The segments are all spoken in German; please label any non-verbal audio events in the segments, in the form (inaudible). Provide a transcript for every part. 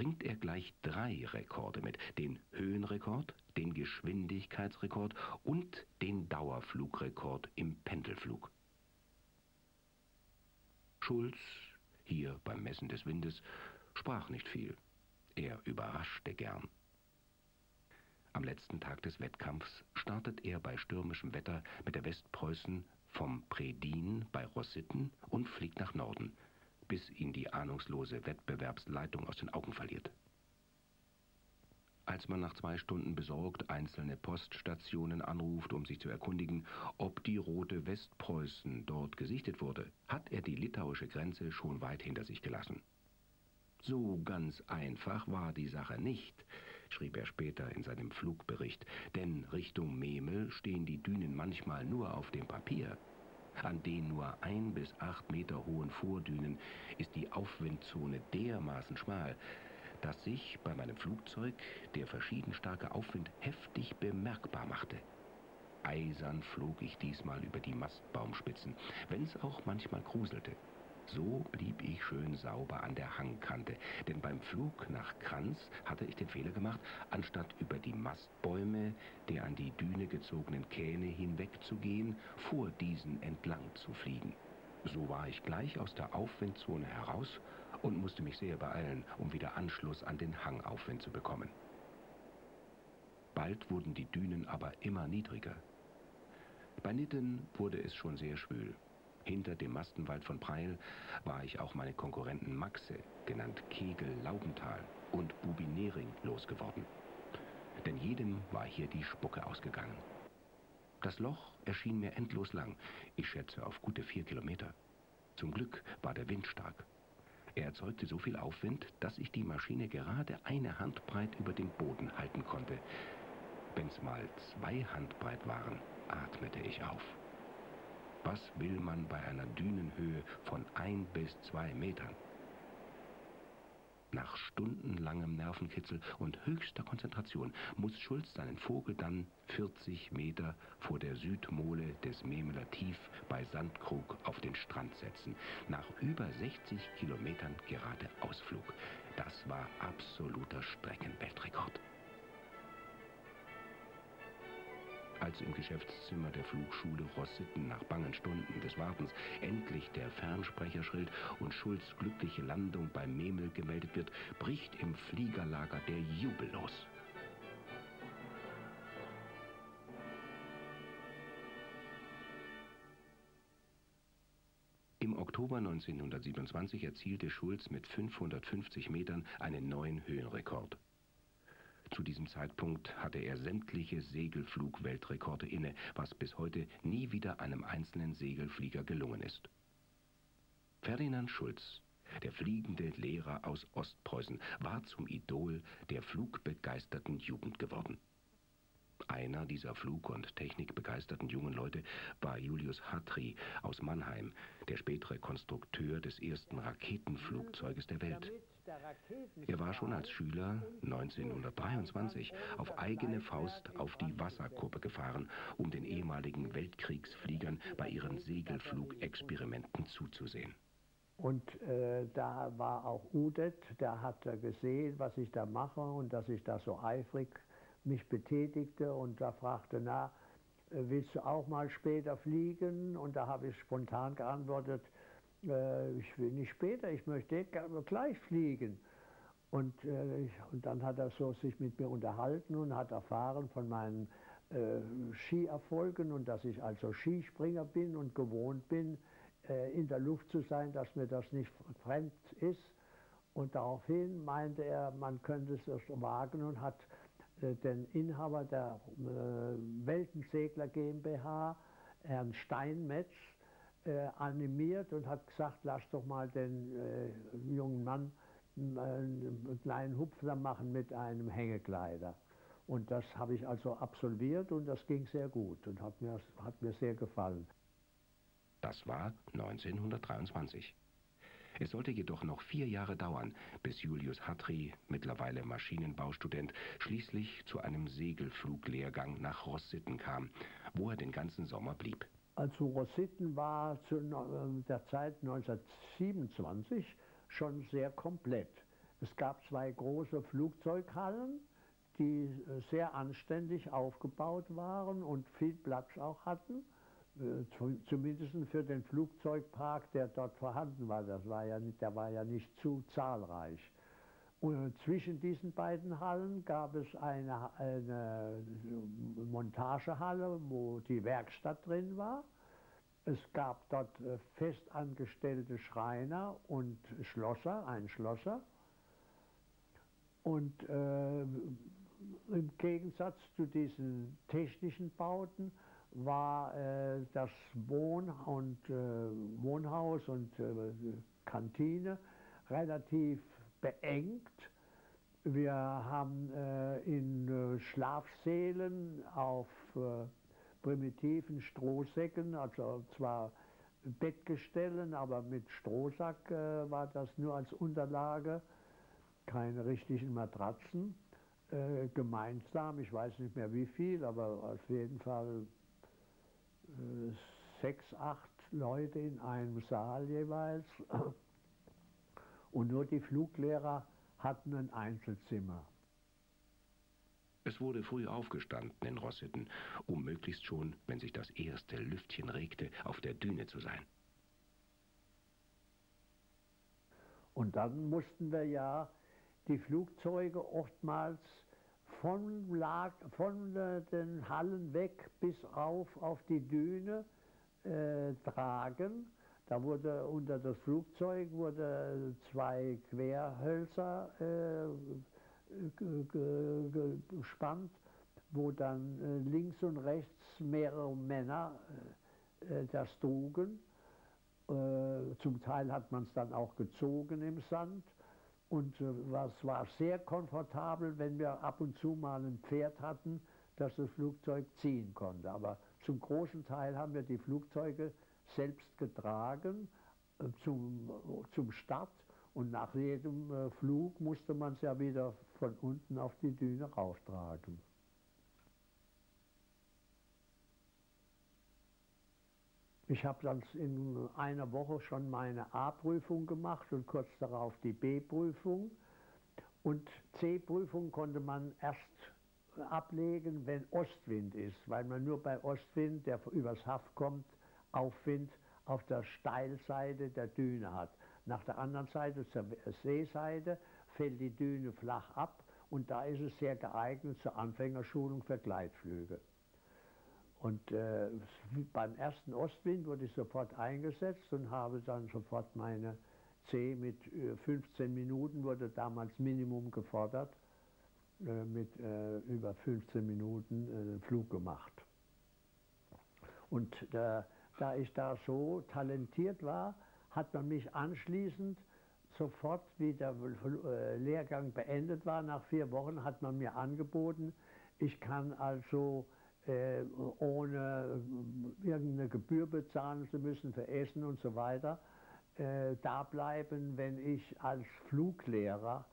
bringt er gleich drei Rekorde mit. Den Höhenrekord, den Geschwindigkeitsrekord und den Dauerflugrekord im Pendelflug. Schulz, hier beim Messen des Windes, sprach nicht viel. Er überraschte gern. Am letzten Tag des Wettkampfs startet er bei stürmischem Wetter mit der Westpreußen vom Predin bei Rossitten und fliegt nach Norden, bis ihn die ahnungslose Wettbewerbsleitung aus den Augen verliert. Als man nach zwei Stunden besorgt einzelne Poststationen anruft, um sich zu erkundigen, ob die rote Westpreußen dort gesichtet wurde, hat er die litauische Grenze schon weit hinter sich gelassen. So ganz einfach war die Sache nicht, schrieb er später in seinem Flugbericht, denn Richtung Memel stehen die Dünen manchmal nur auf dem Papier. An den nur ein bis acht Meter hohen Vordünen ist die Aufwindzone dermaßen schmal, dass sich bei meinem Flugzeug der verschieden starke Aufwind heftig bemerkbar machte. Eisern flog ich diesmal über die Mastbaumspitzen, wenn es auch manchmal gruselte. So blieb ich schön sauber an der Hangkante, denn beim Flug nach Kranz hatte ich den Fehler gemacht, anstatt über die Mastbäume der an die Düne gezogenen Kähne hinwegzugehen, vor diesen entlang zu fliegen. So war ich gleich aus der Aufwindzone heraus und musste mich sehr beeilen, um wieder Anschluss an den Hangaufwind zu bekommen. Bald wurden die Dünen aber immer niedriger. Bei Nitten wurde es schon sehr schwül. Hinter dem Mastenwald von Preil war ich auch meine Konkurrenten Maxe, genannt Kegel Laubenthal und Bubi Nering losgeworden. Denn jedem war hier die Spucke ausgegangen. Das Loch erschien mir endlos lang, ich schätze auf gute vier Kilometer. Zum Glück war der Wind stark. Er erzeugte so viel Aufwind, dass ich die Maschine gerade eine Handbreit über dem Boden halten konnte. Wenn's mal zwei Handbreit waren, atmete ich auf. Was will man bei einer Dünenhöhe von ein bis zwei Metern? Nach stundenlangem Nervenkitzel und höchster Konzentration muss Schulz seinen Vogel dann 40 Meter vor der Südmole des Memeler Tief bei Sandkrug auf den Strand setzen. Nach über 60 Kilometern geradeausflug. Das war absoluter Streckenweltrekord. Als im Geschäftszimmer der Flugschule Rossitten nach bangen Stunden des Wartens endlich der Fernsprecher schrillt und Schulz glückliche Landung bei Memel gemeldet wird, bricht im Fliegerlager der Jubel los. Im Oktober 1927 erzielte Schulz mit 550 Metern einen neuen Höhenrekord. Zu diesem Zeitpunkt hatte er sämtliche Segelflug-Weltrekorde inne, was bis heute nie wieder einem einzelnen Segelflieger gelungen ist. Ferdinand Schulz, der fliegende Lehrer aus Ostpreußen, war zum Idol der flugbegeisterten Jugend geworden. Einer dieser flug- und technikbegeisterten jungen Leute war Julius Hatri aus Mannheim, der spätere Konstrukteur des ersten Raketenflugzeuges der Welt. Er war schon als Schüler 1923 auf eigene Faust auf die Wasserkuppe gefahren, um den ehemaligen Weltkriegsfliegern bei ihren Segelflugexperimenten zuzusehen. Und äh, da war auch Udet, der hat gesehen, was ich da mache und dass ich da so eifrig mich betätigte und da fragte, na, willst du auch mal später fliegen? Und da habe ich spontan geantwortet, äh, ich will nicht später, ich möchte gleich fliegen. Und, äh, ich, und dann hat er so sich mit mir unterhalten und hat erfahren von meinen äh, Skierfolgen und dass ich also Skispringer bin und gewohnt bin, äh, in der Luft zu sein, dass mir das nicht fremd ist. Und daraufhin meinte er, man könnte es wagen und hat äh, den Inhaber der äh, Weltensegler GmbH, Herrn Steinmetz, äh, animiert und hat gesagt, lass doch mal den äh, jungen Mann einen kleinen Hupfler machen mit einem Hängekleider. Und das habe ich also absolviert und das ging sehr gut und hat mir, hat mir sehr gefallen. Das war 1923. Es sollte jedoch noch vier Jahre dauern, bis Julius Hatri, mittlerweile Maschinenbaustudent, schließlich zu einem Segelfluglehrgang nach Rossitten kam, wo er den ganzen Sommer blieb. Also Rossitten war zu äh, der Zeit 1927 schon sehr komplett. Es gab zwei große Flugzeughallen, die äh, sehr anständig aufgebaut waren und viel Platz auch hatten, äh, zumindest für den Flugzeugpark, der dort vorhanden war. Das war ja der war ja nicht zu zahlreich. Zwischen diesen beiden Hallen gab es eine, eine Montagehalle, wo die Werkstatt drin war. Es gab dort äh, festangestellte Schreiner und Schlosser, ein Schlosser. Und äh, im Gegensatz zu diesen technischen Bauten war äh, das Wohn und, äh, Wohnhaus und äh, Kantine relativ beengt. Wir haben äh, in äh, Schlafsälen auf äh, primitiven Strohsäcken, also zwar Bettgestellen, aber mit Strohsack war das nur als Unterlage, keine richtigen Matratzen äh, gemeinsam, ich weiß nicht mehr wie viel, aber auf jeden Fall äh, sechs, acht Leute in einem Saal jeweils. Und nur die Fluglehrer hatten ein Einzelzimmer. Es wurde früh aufgestanden in Rossitten, um möglichst schon, wenn sich das erste Lüftchen regte, auf der Düne zu sein. Und dann mussten wir ja die Flugzeuge oftmals von, Lag, von äh, den Hallen weg bis auf, auf die Düne äh, tragen. Da wurde unter das Flugzeug wurde zwei Querhölzer äh, gespannt, wo dann äh, links und rechts mehrere Männer äh, das trugen. Äh, zum Teil hat man es dann auch gezogen im Sand. Und es äh, war sehr komfortabel, wenn wir ab und zu mal ein Pferd hatten, das das Flugzeug ziehen konnte. Aber zum großen Teil haben wir die Flugzeuge selbst getragen äh, zum, zum Start und nach jedem äh, Flug musste man es ja wieder von unten auf die Düne rauftragen. Ich habe dann in einer Woche schon meine A-Prüfung gemacht und kurz darauf die B-Prüfung. Und C-Prüfung konnte man erst ablegen, wenn Ostwind ist, weil man nur bei Ostwind, der übers Haft kommt, Aufwind auf der Steilseite der Düne hat. Nach der anderen Seite, zur Seeseite, fällt die Düne flach ab und da ist es sehr geeignet zur Anfängerschulung für Gleitflüge. Und äh, beim ersten Ostwind wurde ich sofort eingesetzt und habe dann sofort meine C mit 15 äh, Minuten, wurde damals Minimum gefordert, äh, mit äh, über 15 Minuten äh, Flug gemacht. Und da ich da so talentiert war, hat man mich anschließend sofort, wie der äh, Lehrgang beendet war, nach vier Wochen hat man mir angeboten, ich kann also äh, ohne äh, irgendeine Gebühr bezahlen zu müssen für Essen und so weiter, äh, da bleiben, wenn ich als Fluglehrer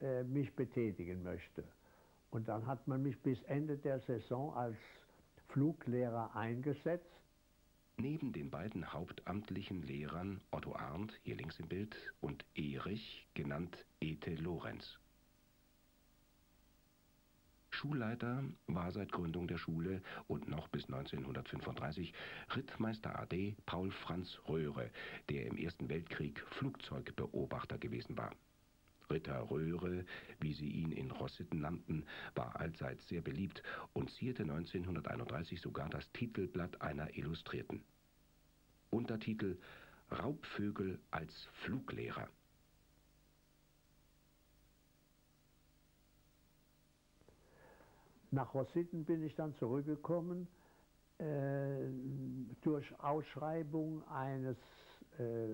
äh, mich betätigen möchte. Und dann hat man mich bis Ende der Saison als Fluglehrer eingesetzt. Neben den beiden hauptamtlichen Lehrern Otto Arndt, hier links im Bild, und Erich, genannt Ete Lorenz. Schulleiter war seit Gründung der Schule und noch bis 1935 Rittmeister AD Paul Franz Röhre, der im Ersten Weltkrieg Flugzeugbeobachter gewesen war. Ritter Röhre, wie sie ihn in Rossitten nannten, war allseits sehr beliebt und zierte 1931 sogar das Titelblatt einer Illustrierten. Untertitel Raubvögel als Fluglehrer. Nach Rossitten bin ich dann zurückgekommen äh, durch Ausschreibung eines äh,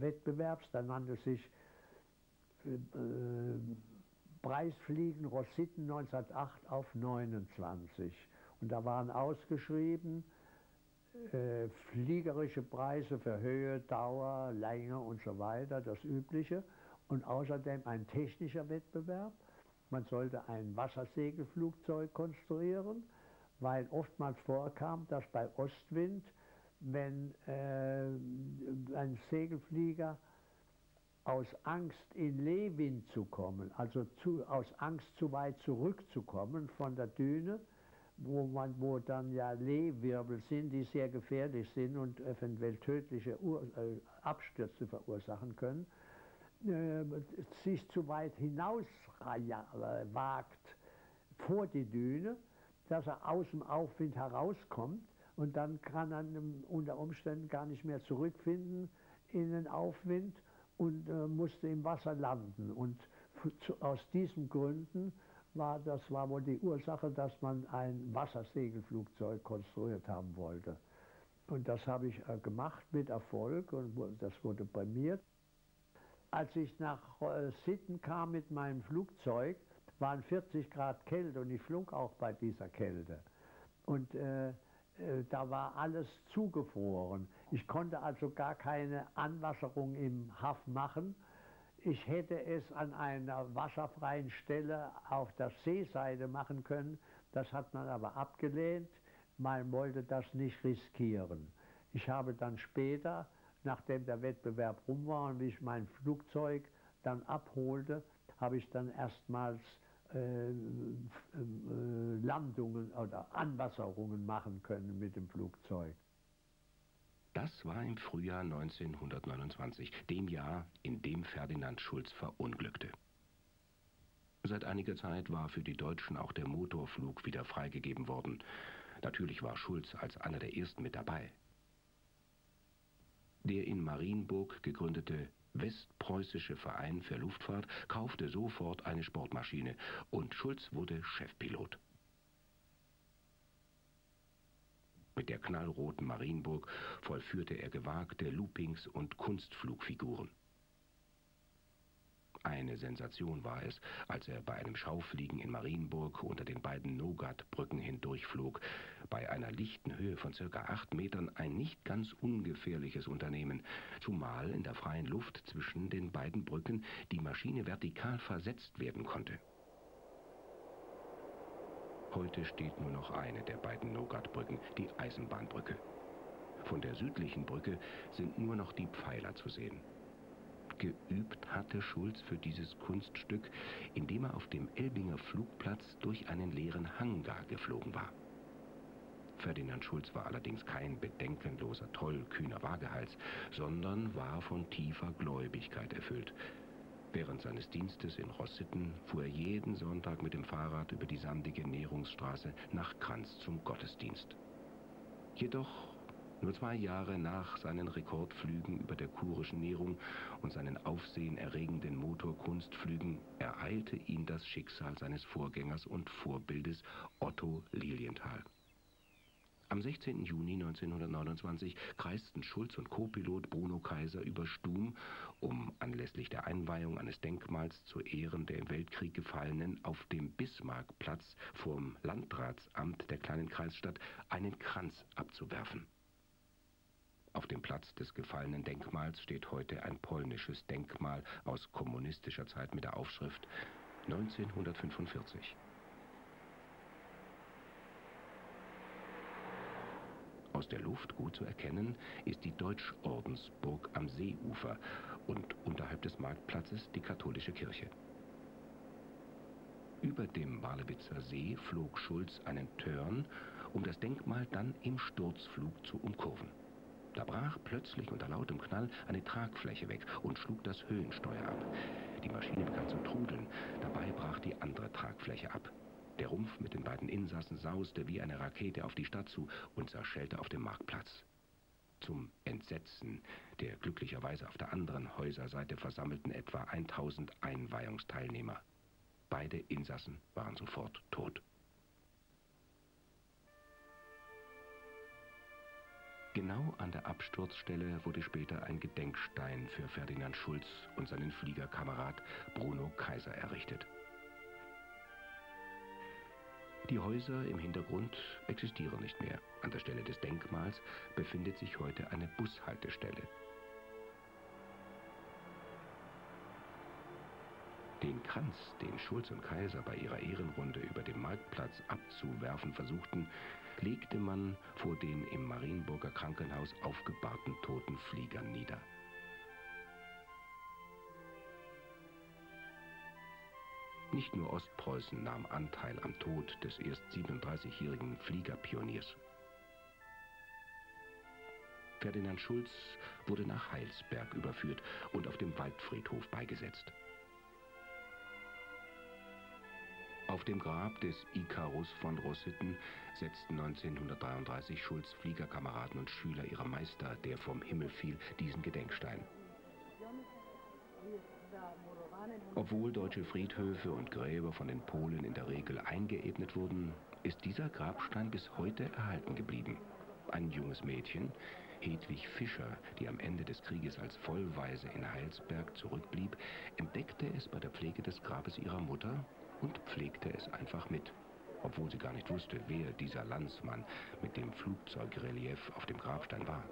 Wettbewerbs, der nannte sich äh, Preisfliegen Rossitten 1908 auf 29. Und da waren ausgeschrieben äh, fliegerische Preise für Höhe, Dauer, Länge und so weiter, das Übliche. Und außerdem ein technischer Wettbewerb man sollte ein Wassersegelflugzeug konstruieren, weil oftmals vorkam, dass bei Ostwind, wenn äh, ein Segelflieger aus Angst in Lehwind zu kommen, also zu, aus Angst zu weit zurückzukommen von der Düne, wo, man, wo dann ja Lehwirbel sind, die sehr gefährlich sind und eventuell tödliche Ur äh, Abstürze verursachen können, äh, sich zu weit hinaus wagt vor die Düne, dass er aus dem Aufwind herauskommt und dann kann er unter Umständen gar nicht mehr zurückfinden in den Aufwind und äh, musste im Wasser landen. Und zu, aus diesen Gründen war das war wohl die Ursache, dass man ein Wassersegelflugzeug konstruiert haben wollte. Und das habe ich äh, gemacht mit Erfolg und das wurde prämiert. Als ich nach äh, Sitten kam mit meinem Flugzeug, waren 40 Grad Kälte und ich flog auch bei dieser Kälte. Und äh, äh, da war alles zugefroren. Ich konnte also gar keine Anwasserung im Hafen machen. Ich hätte es an einer wasserfreien Stelle auf der Seeseite machen können. Das hat man aber abgelehnt. Man wollte das nicht riskieren. Ich habe dann später, nachdem der Wettbewerb rum war und ich mein Flugzeug dann abholte, habe ich dann erstmals äh, äh, Landungen oder Anwasserungen machen können mit dem Flugzeug. Das war im Frühjahr 1929, dem Jahr, in dem Ferdinand Schulz verunglückte. Seit einiger Zeit war für die Deutschen auch der Motorflug wieder freigegeben worden. Natürlich war Schulz als einer der ersten mit dabei. Der in Marienburg gegründete Westpreußische Verein für Luftfahrt kaufte sofort eine Sportmaschine und Schulz wurde Chefpilot. Mit der knallroten Marienburg vollführte er gewagte Loopings und Kunstflugfiguren. Eine Sensation war es, als er bei einem Schaufliegen in Marienburg unter den beiden Nogat-Brücken hindurchflog. Bei einer lichten Höhe von circa acht Metern ein nicht ganz ungefährliches Unternehmen, zumal in der freien Luft zwischen den beiden Brücken die Maschine vertikal versetzt werden konnte. Heute steht nur noch eine der beiden Nogat-Brücken, die Eisenbahnbrücke. Von der südlichen Brücke sind nur noch die Pfeiler zu sehen geübt hatte Schulz für dieses Kunststück, indem er auf dem Elbinger Flugplatz durch einen leeren Hangar geflogen war. Ferdinand Schulz war allerdings kein bedenkenloser, tollkühner Wagehals, sondern war von tiefer Gläubigkeit erfüllt. Während seines Dienstes in Rossitten fuhr er jeden Sonntag mit dem Fahrrad über die sandige Nährungsstraße nach Kranz zum Gottesdienst. Jedoch nur zwei Jahre nach seinen Rekordflügen über der kurischen Nährung und seinen aufsehenerregenden Motorkunstflügen ereilte ihn das Schicksal seines Vorgängers und Vorbildes Otto Lilienthal. Am 16. Juni 1929 kreisten Schulz und Co-Pilot Bruno Kaiser über Stum, um anlässlich der Einweihung eines Denkmals zu Ehren der im Weltkrieg Gefallenen auf dem Bismarckplatz vorm Landratsamt der kleinen Kreisstadt einen Kranz abzuwerfen. Auf dem Platz des gefallenen Denkmals steht heute ein polnisches Denkmal aus kommunistischer Zeit mit der Aufschrift 1945. Aus der Luft gut zu erkennen ist die Deutschordensburg am Seeufer und unterhalb des Marktplatzes die katholische Kirche. Über dem Barlewitzer See flog Schulz einen Törn, um das Denkmal dann im Sturzflug zu umkurven. Da brach plötzlich unter lautem Knall eine Tragfläche weg und schlug das Höhensteuer ab. Die Maschine begann zu trudeln. Dabei brach die andere Tragfläche ab. Der Rumpf mit den beiden Insassen sauste wie eine Rakete auf die Stadt zu und zerschellte auf dem Marktplatz. Zum Entsetzen der glücklicherweise auf der anderen Häuserseite versammelten etwa 1000 Einweihungsteilnehmer. Beide Insassen waren sofort tot. Genau an der Absturzstelle wurde später ein Gedenkstein für Ferdinand Schulz und seinen Fliegerkamerad Bruno Kaiser errichtet. Die Häuser im Hintergrund existieren nicht mehr. An der Stelle des Denkmals befindet sich heute eine Bushaltestelle. Den Kranz, den Schulz und Kaiser bei ihrer Ehrenrunde über dem Marktplatz abzuwerfen versuchten, legte man vor den im Marienburger Krankenhaus aufgebahrten toten Fliegern nieder. Nicht nur Ostpreußen nahm Anteil am Tod des erst 37-jährigen Fliegerpioniers. Ferdinand Schulz wurde nach Heilsberg überführt und auf dem Waldfriedhof beigesetzt. Auf dem Grab des Ikarus von Rossitten setzten 1933 Schulz Fliegerkameraden und Schüler ihrer Meister, der vom Himmel fiel, diesen Gedenkstein. Obwohl deutsche Friedhöfe und Gräber von den Polen in der Regel eingeebnet wurden, ist dieser Grabstein bis heute erhalten geblieben. Ein junges Mädchen, Hedwig Fischer, die am Ende des Krieges als Vollweise in Heilsberg zurückblieb, entdeckte es bei der Pflege des Grabes ihrer Mutter und pflegte es einfach mit, obwohl sie gar nicht wusste, wer dieser Landsmann mit dem Flugzeugrelief auf dem Grabstein war.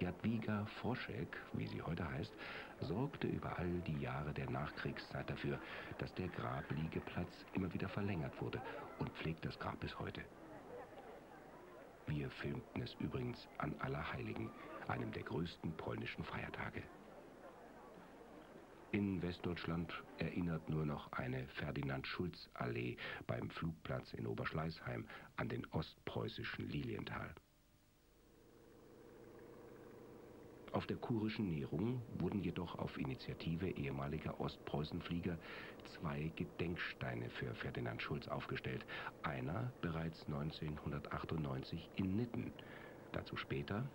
Jadwiga Froschek, wie sie heute heißt, sorgte über all die Jahre der Nachkriegszeit dafür, dass der Grabliegeplatz immer wieder verlängert wurde und pflegt das Grab bis heute. Wir filmten es übrigens an Allerheiligen, einem der größten polnischen Feiertage. In Westdeutschland erinnert nur noch eine Ferdinand-Schulz-Allee beim Flugplatz in Oberschleißheim an den ostpreußischen Lilienthal. Auf der kurischen Nährung wurden jedoch auf Initiative ehemaliger Ostpreußenflieger zwei Gedenksteine für Ferdinand Schulz aufgestellt. Einer bereits 1998 in Nitten, dazu später,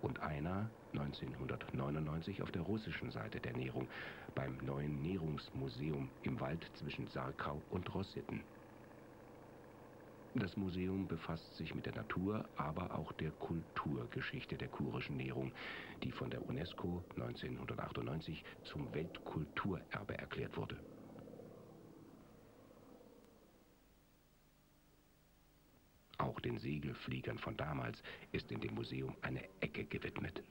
und einer 1999 auf der russischen Seite der Nährung, beim neuen Nährungsmuseum im Wald zwischen Sarkau und Rossitten. Das Museum befasst sich mit der Natur, aber auch der Kulturgeschichte der kurischen Nährung, die von der UNESCO 1998 zum Weltkulturerbe erklärt wurde. Auch den Segelfliegern von damals ist in dem Museum eine Ecke gewidmet.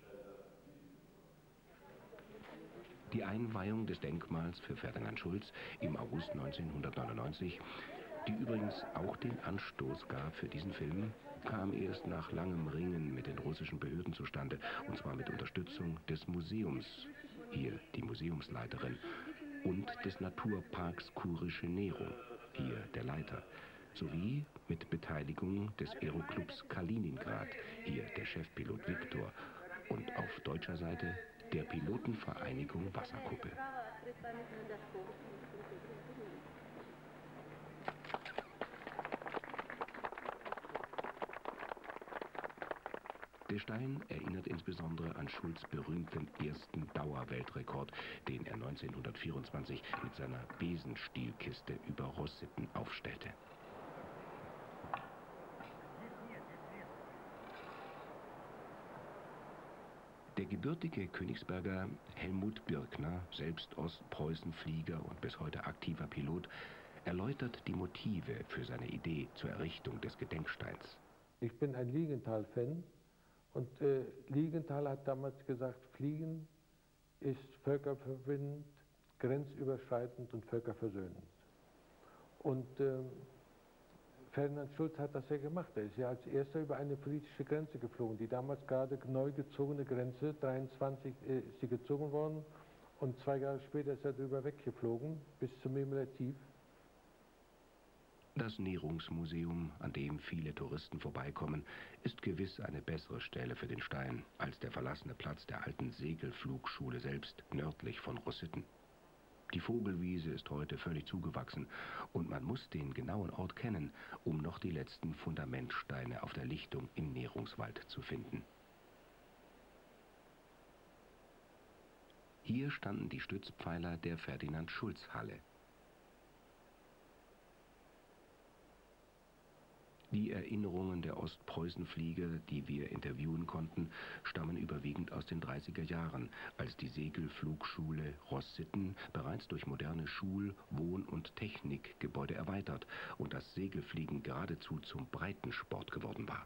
Die Einweihung des Denkmals für Ferdinand Schulz im August 1999 die übrigens auch den Anstoß gab für diesen Film, kam erst nach langem Ringen mit den russischen Behörden zustande, und zwar mit Unterstützung des Museums, hier die Museumsleiterin, und des Naturparks Kurische Nero, hier der Leiter, sowie mit Beteiligung des Aeroclubs Kaliningrad, hier der Chefpilot Viktor, und auf deutscher Seite der Pilotenvereinigung Wasserkuppe. Der Stein erinnert insbesondere an Schulz berühmten ersten Dauerweltrekord, den er 1924 mit seiner Besenstielkiste über Rossitten aufstellte. Der gebürtige Königsberger Helmut Birkner, selbst Ostpreußenflieger und bis heute aktiver Pilot, erläutert die Motive für seine Idee zur Errichtung des Gedenksteins. Ich bin ein Liegenthal-Fan und äh, Liegenthal hat damals gesagt, Fliegen ist völkerverbindend, grenzüberschreitend und völkerversöhnend. Und äh, Ferdinand Schulz hat das ja gemacht. Er ist ja als erster über eine politische Grenze geflogen. Die damals gerade neu gezogene Grenze, 23 äh, ist sie gezogen worden und zwei Jahre später ist er darüber weggeflogen bis zum Memelativ. Das Nährungsmuseum, an dem viele Touristen vorbeikommen, ist gewiss eine bessere Stelle für den Stein als der verlassene Platz der alten Segelflugschule selbst nördlich von Rossitten. Die Vogelwiese ist heute völlig zugewachsen und man muss den genauen Ort kennen, um noch die letzten Fundamentsteine auf der Lichtung im Nährungswald zu finden. Hier standen die Stützpfeiler der Ferdinand-Schulz-Halle. Die Erinnerungen der Ostpreußenflieger, die wir interviewen konnten, stammen überwiegend aus den 30er Jahren, als die Segelflugschule Rossitten bereits durch moderne Schul-, Wohn- und Technikgebäude erweitert und das Segelfliegen geradezu zum Breitensport geworden war.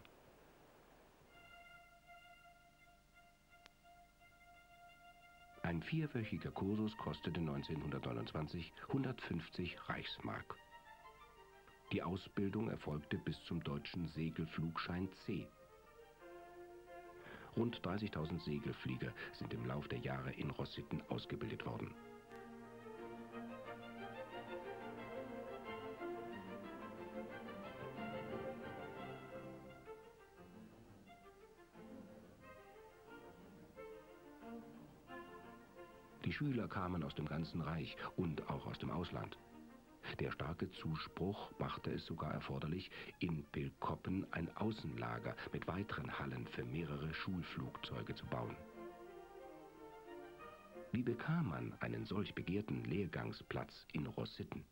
Ein vierwöchiger Kursus kostete 1929 150 Reichsmark. Die Ausbildung erfolgte bis zum deutschen Segelflugschein C. Rund 30.000 Segelflieger sind im Lauf der Jahre in Rossitten ausgebildet worden. Die Schüler kamen aus dem ganzen Reich und auch aus dem Ausland. Der starke Zuspruch machte es sogar erforderlich, in Pilkoppen ein Außenlager mit weiteren Hallen für mehrere Schulflugzeuge zu bauen. Wie bekam man einen solch begehrten Lehrgangsplatz in Rossitten?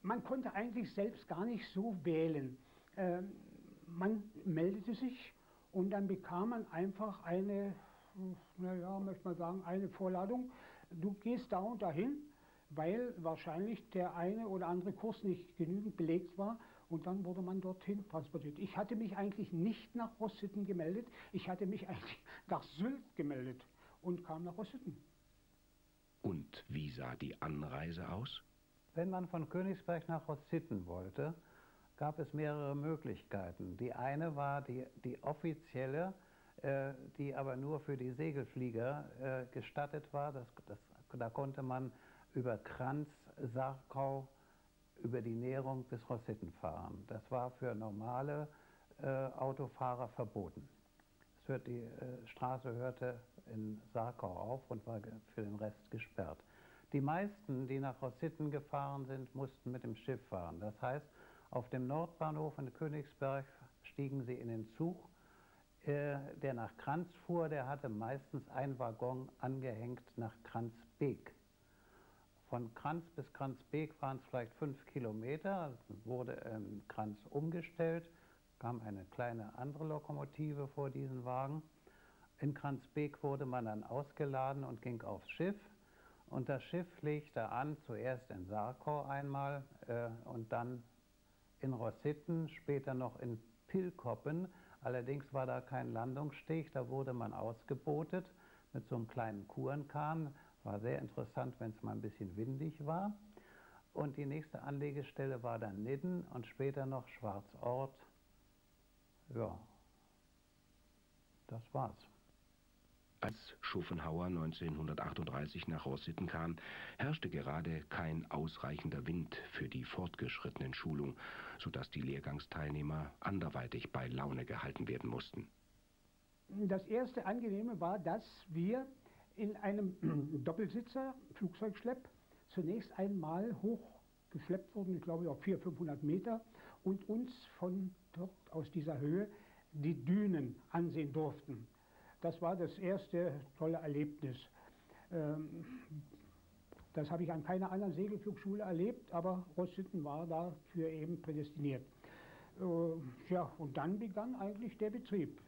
Man konnte eigentlich selbst gar nicht so wählen. Ähm, man meldete sich und dann bekam man einfach eine, naja, möchte man sagen, eine Vorladung. Du gehst da und dahin, weil wahrscheinlich der eine oder andere Kurs nicht genügend belegt war und dann wurde man dorthin transportiert. Ich hatte mich eigentlich nicht nach Rossitten gemeldet, ich hatte mich eigentlich (laughs) nach Sylt gemeldet und kam nach Rossitten. Und wie sah die Anreise aus? Wenn man von Königsberg nach Rossitten wollte, gab es mehrere Möglichkeiten. Die eine war die, die offizielle, äh, die aber nur für die Segelflieger äh, gestattet war. Das, das, da konnte man über Kranz, Sarkau, über die Näherung bis Rossitten fahren. Das war für normale äh, Autofahrer verboten. Hört, die äh, Straße hörte in Sarkau auf und war für den Rest gesperrt. Die meisten, die nach Rossitten gefahren sind, mussten mit dem Schiff fahren. Das heißt, auf dem Nordbahnhof in Königsberg stiegen sie in den Zug, äh, der nach Kranz fuhr. Der hatte meistens ein Waggon angehängt nach Kranzbeek. Von Kranz bis Kranzbeek waren es vielleicht fünf Kilometer, wurde in Kranz umgestellt, kam eine kleine andere Lokomotive vor diesen Wagen. In Kranzbeek wurde man dann ausgeladen und ging aufs Schiff. Und das Schiff legte an, zuerst in Sarkau einmal äh, und dann in Rossitten, später noch in Pilkoppen. Allerdings war da kein Landungssteg, da wurde man ausgebotet mit so einem kleinen Kurenkahn. War sehr interessant, wenn es mal ein bisschen windig war. Und die nächste Anlegestelle war dann Nidden und später noch Schwarzort. Ja, das war's. Als Schopenhauer 1938 nach Rossitten kam, herrschte gerade kein ausreichender Wind für die fortgeschrittenen Schulung, sodass die Lehrgangsteilnehmer anderweitig bei Laune gehalten werden mussten. Das erste Angenehme war, dass wir in einem (clears throat) Doppelsitzer, Flugzeugschlepp, zunächst einmal hochgeschleppt wurden, ich glaube auf 400, 500 Meter, und uns von dort aus dieser Höhe die Dünen ansehen durften. Das war das erste tolle Erlebnis. Ähm, das habe ich an keiner anderen Segelflugschule erlebt, aber Rossitten war dafür eben prädestiniert. Äh, ja, und dann begann eigentlich der Betrieb.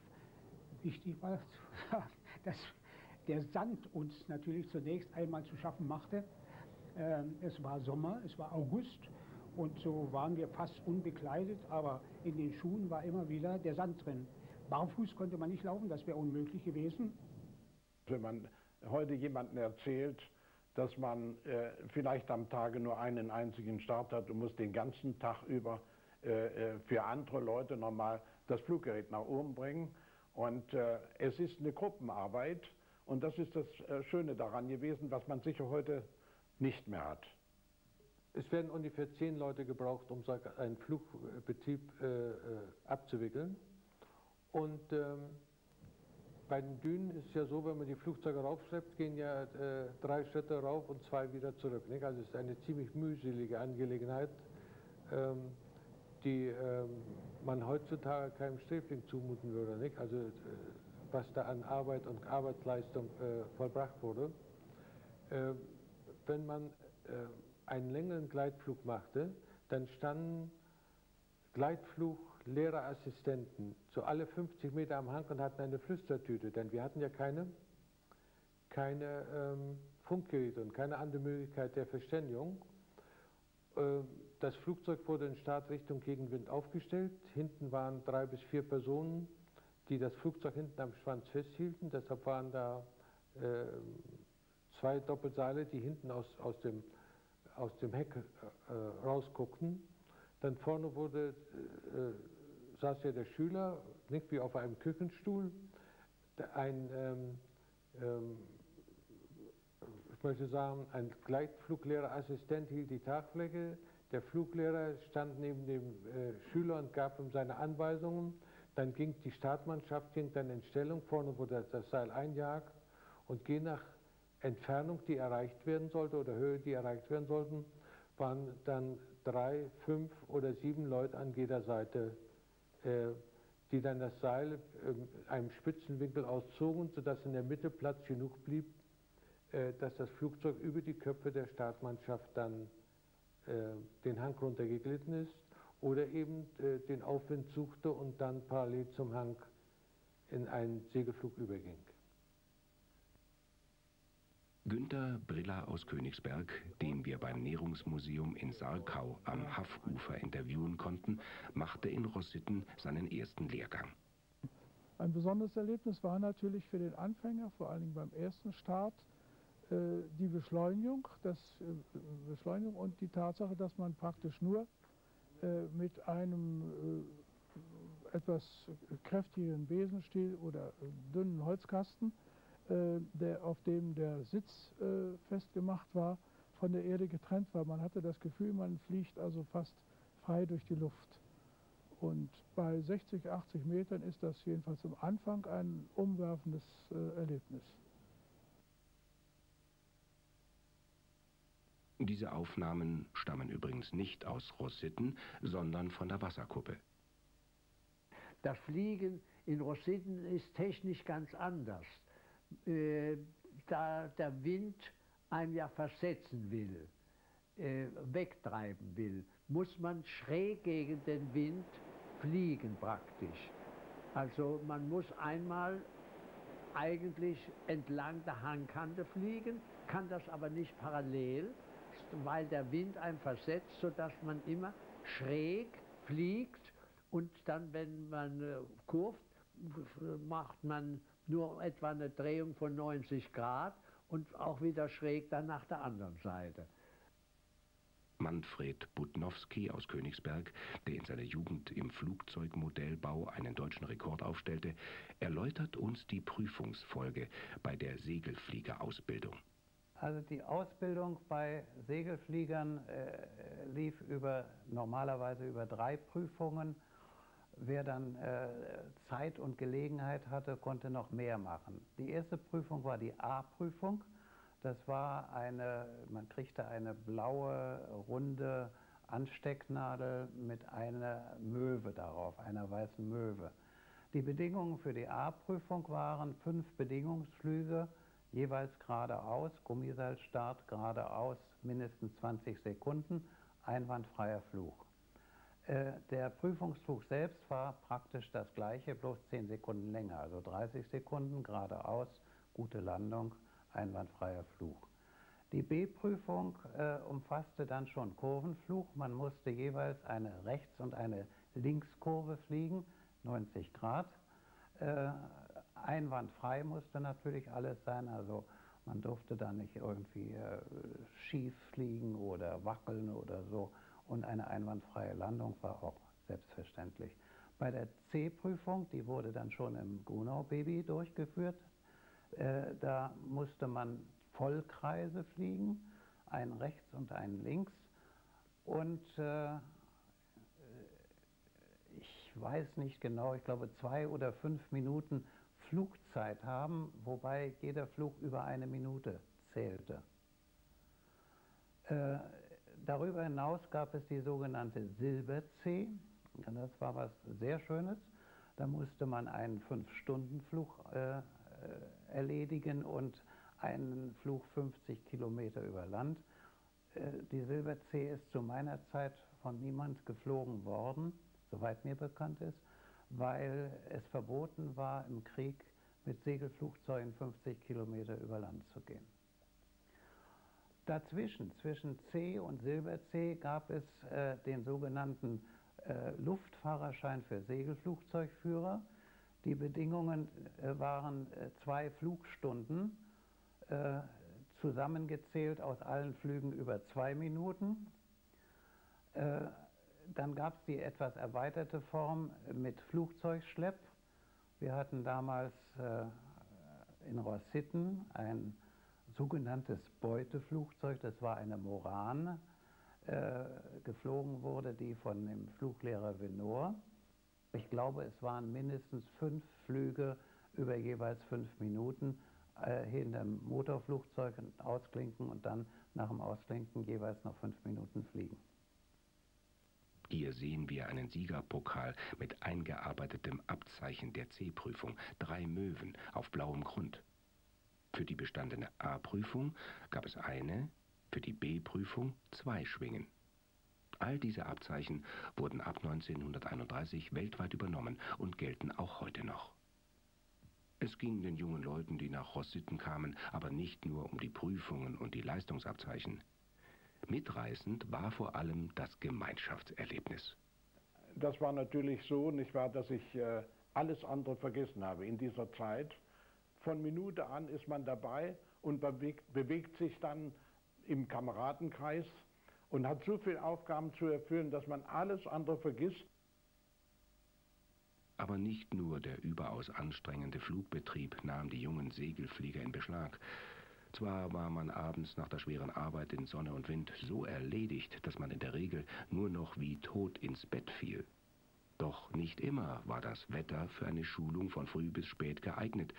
Wichtig war (laughs) zu sagen, dass der Sand uns natürlich zunächst einmal zu schaffen machte. Ähm, es war Sommer, es war August und so waren wir fast unbekleidet, aber in den Schuhen war immer wieder der Sand drin. Barfuß konnte man nicht laufen, das wäre unmöglich gewesen. Wenn man heute jemandem erzählt, dass man äh, vielleicht am Tage nur einen einzigen Start hat und muss den ganzen Tag über äh, äh für andere Leute nochmal das Fluggerät nach oben bringen. Und äh, es ist eine Gruppenarbeit und das ist das äh, Schöne daran gewesen, was man sicher heute nicht mehr hat. Es werden ungefähr zehn Leute gebraucht, um einen Flugbetrieb äh, abzuwickeln. Und ähm, bei den Dünen ist es ja so, wenn man die Flugzeuge raufschleppt, gehen ja äh, drei Schritte rauf und zwei wieder zurück. Nicht? Also es ist eine ziemlich mühselige Angelegenheit, ähm, die ähm, man heutzutage keinem Sträfling zumuten würde. Nicht? Also äh, was da an Arbeit und Arbeitsleistung äh, vollbracht wurde. Äh, wenn man äh, einen längeren Gleitflug machte, dann standen Gleitflug Lehrerassistenten so alle 50 Meter am Hang und hatten eine Flüstertüte, denn wir hatten ja keine, keine ähm, Funkgeräte und keine andere Möglichkeit der Verständigung. Äh, das Flugzeug wurde in Startrichtung gegen Wind aufgestellt. Hinten waren drei bis vier Personen, die das Flugzeug hinten am Schwanz festhielten. Deshalb waren da äh, zwei Doppelseile, die hinten aus, aus, dem, aus dem Heck äh, rausguckten. Dann vorne wurde äh, saß ja der Schüler, nicht wie auf einem Küchenstuhl, ein, ähm, ähm, ich möchte sagen, ein Gleitfluglehrerassistent hielt die Tagfläche, der Fluglehrer stand neben dem äh, Schüler und gab ihm seine Anweisungen. Dann ging die Startmannschaft ging dann in Stellung, vorne wurde das Seil einjagt und je nach Entfernung, die erreicht werden sollte oder Höhe, die erreicht werden sollten, waren dann drei, fünf oder sieben Leute an jeder Seite, äh, die dann das Seil äh, einem spitzen Winkel auszogen, sodass in der Mitte Platz genug blieb, äh, dass das Flugzeug über die Köpfe der Startmannschaft dann äh, den Hang runtergeglitten ist oder eben äh, den Aufwind suchte und dann parallel zum Hang in einen Segelflug überging. Günter Briller aus Königsberg, den wir beim Nährungsmuseum in Sarkau am Haffufer interviewen konnten, machte in Rossitten seinen ersten Lehrgang. Ein besonderes Erlebnis war natürlich für den Anfänger, vor allen Dingen beim ersten Start, äh, die Beschleunigung, das, äh, Beschleunigung und die Tatsache, dass man praktisch nur mit einem etwas kräftigeren Besenstiel oder dünnen Holzkasten äh, der, auf dem der Sitz äh, festgemacht war, von der Erde getrennt war. Man hatte das Gefühl, man fliegt also fast frei durch die Luft. Und bei 60, 80 Metern ist das jedenfalls am Anfang ein umwerfendes äh, Erlebnis. Diese Aufnahmen stammen übrigens nicht aus Rossitten, sondern von der Wasserkuppe. Das Fliegen in Rossitten ist technisch ganz anders äh, da der Wind einen ja versetzen will, äh, wegtreiben will, muss man schräg gegen den Wind fliegen praktisch. Also man muss einmal eigentlich entlang der Hangkante fliegen, kann das aber nicht parallel, weil der Wind einen versetzt, sodass man immer schräg fliegt und dann, wenn man äh, kurft, macht man nur etwa eine Drehung von 90 Grad und auch wieder schräg dann nach der anderen Seite. Manfred Budnowski aus Königsberg, der in seiner Jugend im Flugzeugmodellbau einen deutschen Rekord aufstellte, erläutert uns die Prüfungsfolge bei der Segelfliegerausbildung. Also die Ausbildung bei Segelfliegern äh, lief über, normalerweise über drei Prüfungen Wer dann äh, Zeit und Gelegenheit hatte, konnte noch mehr machen. Die erste Prüfung war die A-Prüfung. Das war eine, man kriegte eine blaue, runde Anstecknadel mit einer Möwe darauf, einer weißen Möwe. Die Bedingungen für die A-Prüfung waren fünf Bedingungsflüge, jeweils geradeaus, Gummiseilstart geradeaus, mindestens 20 Sekunden, einwandfreier Flug. Äh, der Prüfungsflug selbst war praktisch das gleiche, bloß 10 Sekunden länger, also 30 Sekunden geradeaus, gute Landung, einwandfreier Flug. Die B-Prüfung äh, umfasste dann schon Kurvenflug. Man musste jeweils eine Rechts- und eine Linkskurve fliegen, 90 Grad. Äh, einwandfrei musste natürlich alles sein, also man durfte da nicht irgendwie äh, schief fliegen oder wackeln oder so und eine einwandfreie Landung war auch selbstverständlich. Bei der C-Prüfung, die wurde dann schon im Gunau-Baby durchgeführt, äh, da musste man Vollkreise fliegen, einen rechts und einen links. Und äh, ich weiß nicht genau, ich glaube zwei oder fünf Minuten Flugzeit haben, wobei jeder Flug über eine Minute zählte. Äh, Darüber hinaus gab es die sogenannte Silber-C. Das war was sehr Schönes. Da musste man einen Fünf-Stunden-Flug äh, äh, erledigen und einen Flug 50 Kilometer über Land. Äh, die Silber-C ist zu meiner Zeit von niemand geflogen worden, soweit mir bekannt ist, weil es verboten war, im Krieg mit Segelflugzeugen 50 Kilometer über Land zu gehen. Dazwischen, zwischen C und Silber C, gab es äh, den sogenannten äh, Luftfahrerschein für Segelflugzeugführer. Die Bedingungen äh, waren äh, zwei Flugstunden, äh, zusammengezählt aus allen Flügen über zwei Minuten. Äh, dann gab es die etwas erweiterte Form mit Flugzeugschlepp. Wir hatten damals in Rossitten ein sogenanntes Beuteflugzeug, das war eine Moran, äh, geflogen wurde, die von dem Fluglehrer Venor. Ich glaube, es waren mindestens fünf Flüge über jeweils fünf Minuten, äh, hinterm Motorflugzeug ausklinken und dann nach dem Ausklinken jeweils noch fünf Minuten fliegen. Hier sehen wir einen Siegerpokal mit eingearbeitetem Abzeichen der C-Prüfung, drei Möwen auf blauem Grund. Für die bestandene A-Prüfung gab es eine, für die B-Prüfung zwei Schwingen. All diese Abzeichen wurden ab 1931 weltweit übernommen und gelten auch heute noch. Es ging den jungen Leuten, die nach Rossitten kamen, aber nicht nur um die Prüfungen und die Leistungsabzeichen. Mitreißend war vor allem das Gemeinschaftserlebnis. Das war natürlich so, nicht wahr, dass ich äh, alles andere vergessen habe in dieser Zeit. Von Minute an ist man dabei und bewegt, bewegt sich dann im Kameradenkreis und hat so viele Aufgaben zu erfüllen, dass man alles andere vergisst. Aber nicht nur der überaus anstrengende Flugbetrieb nahm die jungen Segelflieger in Beschlag. Zwar war man abends nach der schweren Arbeit in Sonne und Wind so erledigt, dass man in der Regel nur noch wie tot ins Bett fiel. Doch nicht immer war das Wetter für eine Schulung von früh bis spät geeignet,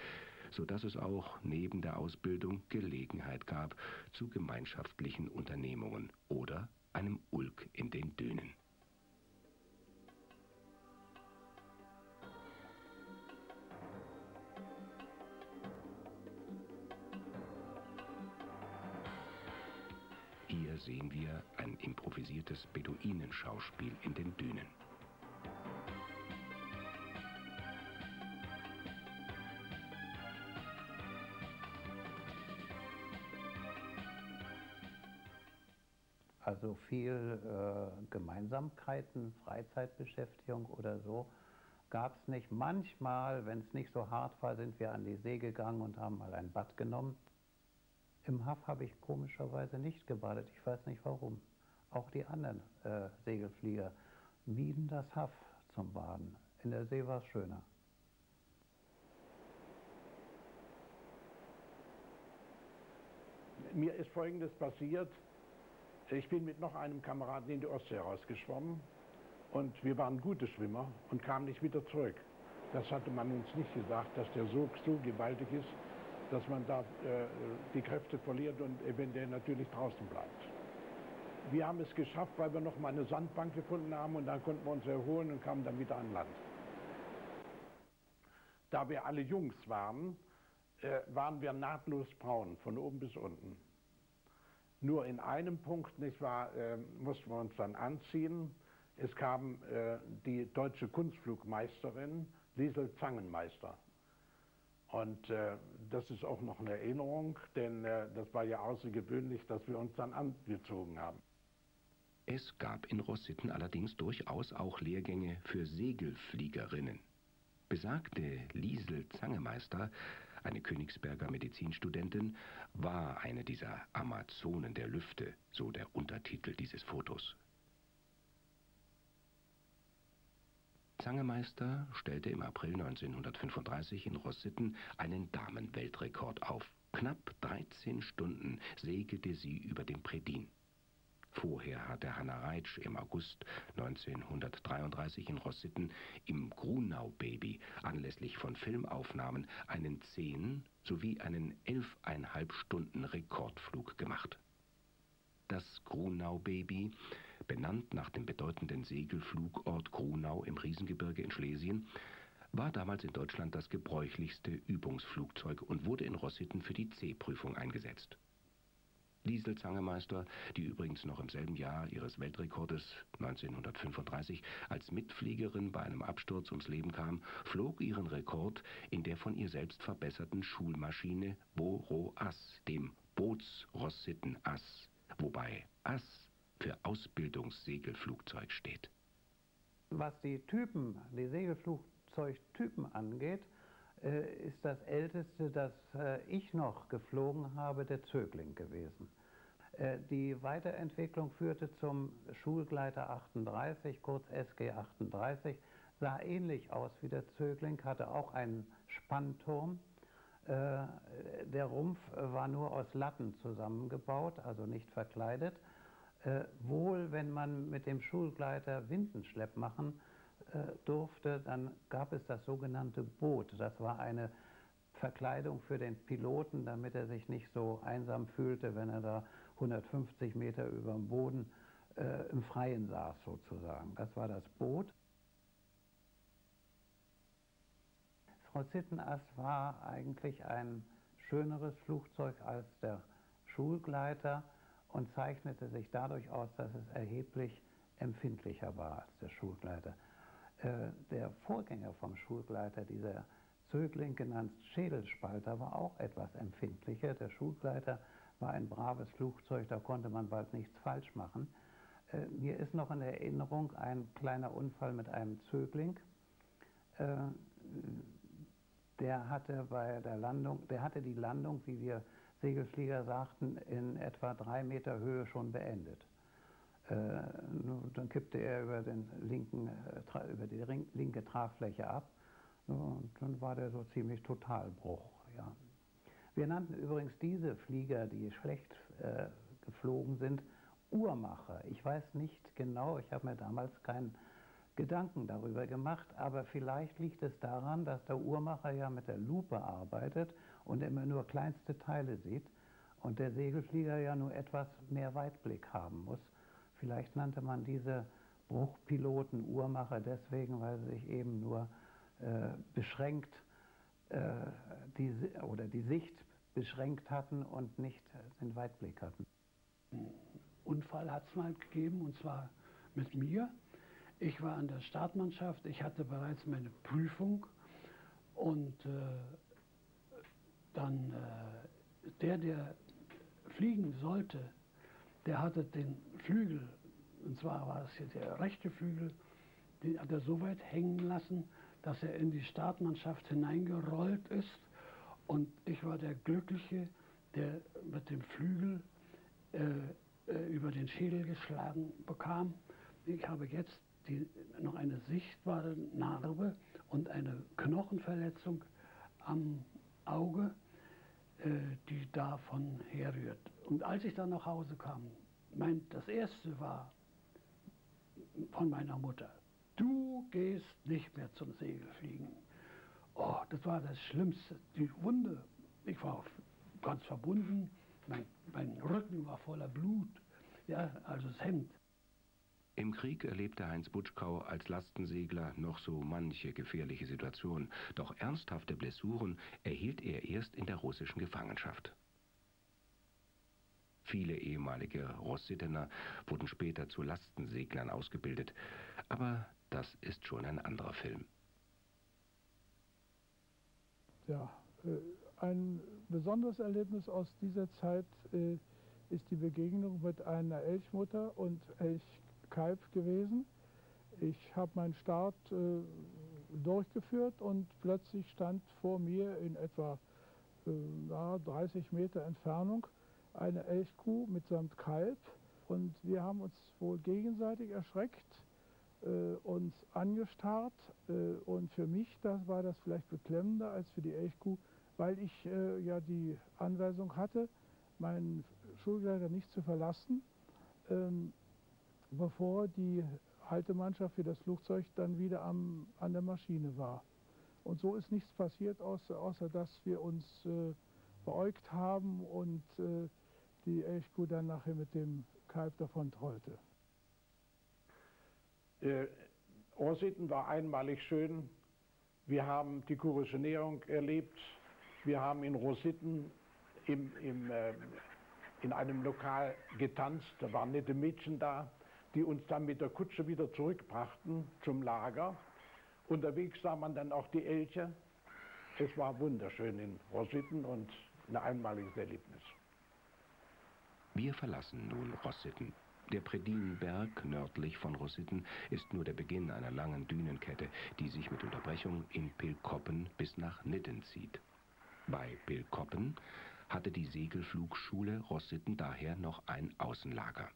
so dass es auch neben der Ausbildung Gelegenheit gab zu gemeinschaftlichen Unternehmungen oder einem Ulk in den Dünen. Sehen wir ein improvisiertes Beduinenschauspiel in den Dünen. Also viel äh, Gemeinsamkeiten, Freizeitbeschäftigung oder so gab es nicht. Manchmal, wenn es nicht so hart war, sind wir an die See gegangen und haben mal ein Bad genommen. Im Haff habe ich komischerweise nicht gebadet. Ich weiß nicht warum. Auch die anderen äh, Segelflieger mieden das Haff zum Baden. In der See war es schöner. Mir ist Folgendes passiert. Ich bin mit noch einem Kameraden in die Ostsee rausgeschwommen und wir waren gute Schwimmer und kamen nicht wieder zurück. Das hatte man uns nicht gesagt, dass der Sog so gewaltig ist, dass man da äh, die Kräfte verliert und eventuell natürlich draußen bleibt. Wir haben es geschafft, weil wir noch mal eine Sandbank gefunden haben und dann konnten wir uns erholen und kamen dann wieder an Land. Da wir alle Jungs waren, äh, waren wir nahtlos braun, von oben bis unten. Nur in einem Punkt, nicht wahr, äh, mussten wir uns dann anziehen. Es kam äh, die deutsche Kunstflugmeisterin Liesel Zangenmeister und äh, das ist auch noch eine Erinnerung, denn äh, das war ja außergewöhnlich, dass wir uns dann angezogen haben. Es gab in Rossitten allerdings durchaus auch Lehrgänge für Segelfliegerinnen. Besagte Liesel Zangemeister, eine Königsberger Medizinstudentin, war eine dieser Amazonen der Lüfte, so der Untertitel dieses Fotos. Zangemeister stellte im April 1935 in Rossitten einen Damenweltrekord auf. Knapp 13 Stunden segelte sie über dem Predin. Vorher hatte Hanna Reitsch im August 1933 in Rossitten im Grunau Baby anlässlich von Filmaufnahmen einen 10 sowie einen 11,5 Stunden Rekordflug gemacht. Das Grunau Baby benannt nach dem bedeutenden Segelflugort Grunau im Riesengebirge in Schlesien, war damals in Deutschland das gebräuchlichste Übungsflugzeug und wurde in Rossitten für die C-Prüfung eingesetzt. Liesel Zangemeister, die übrigens noch im selben Jahr ihres Weltrekordes 1935 als Mitfliegerin bei einem Absturz ums Leben kam, flog ihren Rekord in der von ihr selbst verbesserten Schulmaschine Boro Ass, dem Boots Rossitten Ass, wobei Ass für Ausbildungssegelflugzeug steht. Was die Typen, die Segelflugzeugtypen angeht, äh, ist das älteste, das äh, ich noch geflogen habe, der Zögling gewesen. Äh, die Weiterentwicklung führte zum Schulgleiter 38, kurz SG 38, sah ähnlich aus wie der Zögling, hatte auch einen Spannturm. Der Rumpf war nur aus Latten zusammengebaut, also nicht verkleidet. Äh, wohl, wenn man mit dem Schulgleiter Windenschlepp machen äh, durfte, dann gab es das sogenannte Boot. Das war eine Verkleidung für den Piloten, damit er sich nicht so einsam fühlte, wenn er da 150 Meter über dem Boden äh, im Freien saß sozusagen. Das war das Boot. Rosittenast war eigentlich ein schöneres Flugzeug als der Schulgleiter und zeichnete sich dadurch aus, dass es erheblich empfindlicher war als der Schulgleiter. Äh, der Vorgänger vom Schulgleiter, dieser Zögling genannt Schädelspalter, war auch etwas empfindlicher. Der Schulgleiter war ein braves Flugzeug, da konnte man bald nichts falsch machen. Äh, mir ist noch in Erinnerung ein kleiner Unfall mit einem Zögling. Äh, der hatte bei der Landung, der hatte die Landung, wie wir Segelflieger sagten, in etwa drei Meter Höhe schon beendet. Äh, dann kippte er über, den linken, äh, über die linke Tragfläche ab und dann war der so ziemlich Totalbruch. Ja. Wir nannten übrigens diese Flieger, die schlecht äh, geflogen sind, Uhrmacher. Ich weiß nicht genau, ich habe mir damals keinen Gedanken darüber gemacht, aber vielleicht liegt es daran, dass der Uhrmacher ja mit der Lupe arbeitet und immer nur kleinste Teile sieht und der Segelflieger ja nur etwas mehr Weitblick haben muss. Vielleicht nannte man diese Bruchpiloten Uhrmacher deswegen, weil sie sich eben nur äh, beschränkt äh, die, oder die Sicht beschränkt hatten und nicht den Weitblick hatten. Unfall hat es mal gegeben und zwar mit mir. Ich war an der Startmannschaft, ich hatte bereits meine Prüfung und äh, dann äh, der, der fliegen sollte, der hatte den Flügel, und zwar war es hier der rechte Flügel, den hat er so weit hängen lassen, dass er in die Startmannschaft hineingerollt ist. Und ich war der Glückliche, der mit dem Flügel äh, äh über den Schädel geschlagen bekam. Ich habe jetzt die, noch eine sichtbare Narbe und eine Knochenverletzung am Auge, die davon herrührt. Und als ich dann nach Hause kam, mein, das erste war von meiner Mutter, du gehst nicht mehr zum Segelfliegen. Oh, das war das Schlimmste, die Wunde. Ich war ganz verbunden, mein, mein Rücken war voller Blut, ja, also das Hemd. Im Krieg erlebte Heinz Butschkau als Lastensegler noch so manche gefährliche Situation, doch ernsthafte Blessuren erhielt er erst in der russischen Gefangenschaft. Viele ehemalige Rossittener wurden später zu Lastenseglern ausgebildet, aber das ist schon ein anderer Film. Ja, äh, ein besonderes Erlebnis aus dieser Zeit äh, ist die Begegnung mit einer Elchmutter und Elch Kalb gewesen. Ich habe meinen Start äh, durchgeführt und plötzlich stand vor mir in etwa äh, ja, 30 Meter Entfernung eine Elchkuh mitsamt Kalb und wir haben uns wohl gegenseitig erschreckt, äh, uns angestarrt äh, und für mich das war das vielleicht beklemmender als für die Elchkuh, weil ich äh, ja die Anweisung hatte, meinen Schulleiter nicht zu verlassen. Ähm, bevor die Haltemannschaft für das Flugzeug dann wieder am, an der Maschine war. Und so ist nichts passiert, außer, außer dass wir uns äh, beäugt haben und äh, die Elchkuh dann nachher mit dem Kalb davon trollte. Äh, Orsitten war einmalig schön. Wir haben die Kursionierung erlebt. Wir haben in Rositten im, im, äh, in einem Lokal getanzt. Da waren nette Mädchen da die uns dann mit der Kutsche wieder zurückbrachten zum Lager. Unterwegs sah man dann auch die Elche. Es war wunderschön in Rossitten und ein einmaliges Erlebnis. Wir verlassen nun Rossitten. Der Predinberg nördlich von Rossitten ist nur der Beginn einer langen Dünenkette, die sich mit Unterbrechung in Pilkoppen bis nach Nidden zieht. Bei Pilkoppen hatte die Segelflugschule Rossitten daher noch ein Außenlager.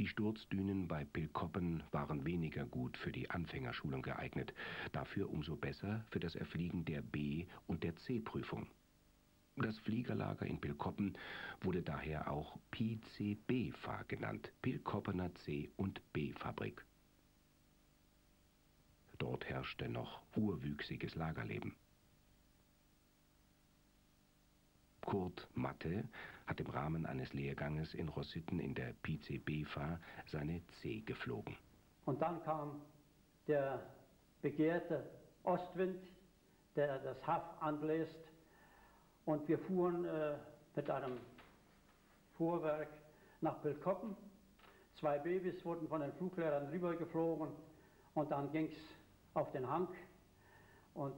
Die Sturzdünen bei Pilkoppen waren weniger gut für die Anfängerschulung geeignet, dafür umso besser für das Erfliegen der B- und der C-Prüfung. Das Fliegerlager in Pilkoppen wurde daher auch PCB-Fa genannt, Pilkoppener C- und B-Fabrik. Dort herrschte noch urwüchsiges Lagerleben. Kurt Matte hat im Rahmen eines Lehrganges in Rossitten in der PCB-FA seine C geflogen. Und dann kam der begehrte Ostwind, der das Haff anbläst. Und wir fuhren äh, mit einem Fuhrwerk nach Pilkoppen. Zwei Babys wurden von den Fluglehrern rübergeflogen und dann ging es auf den Hang. Und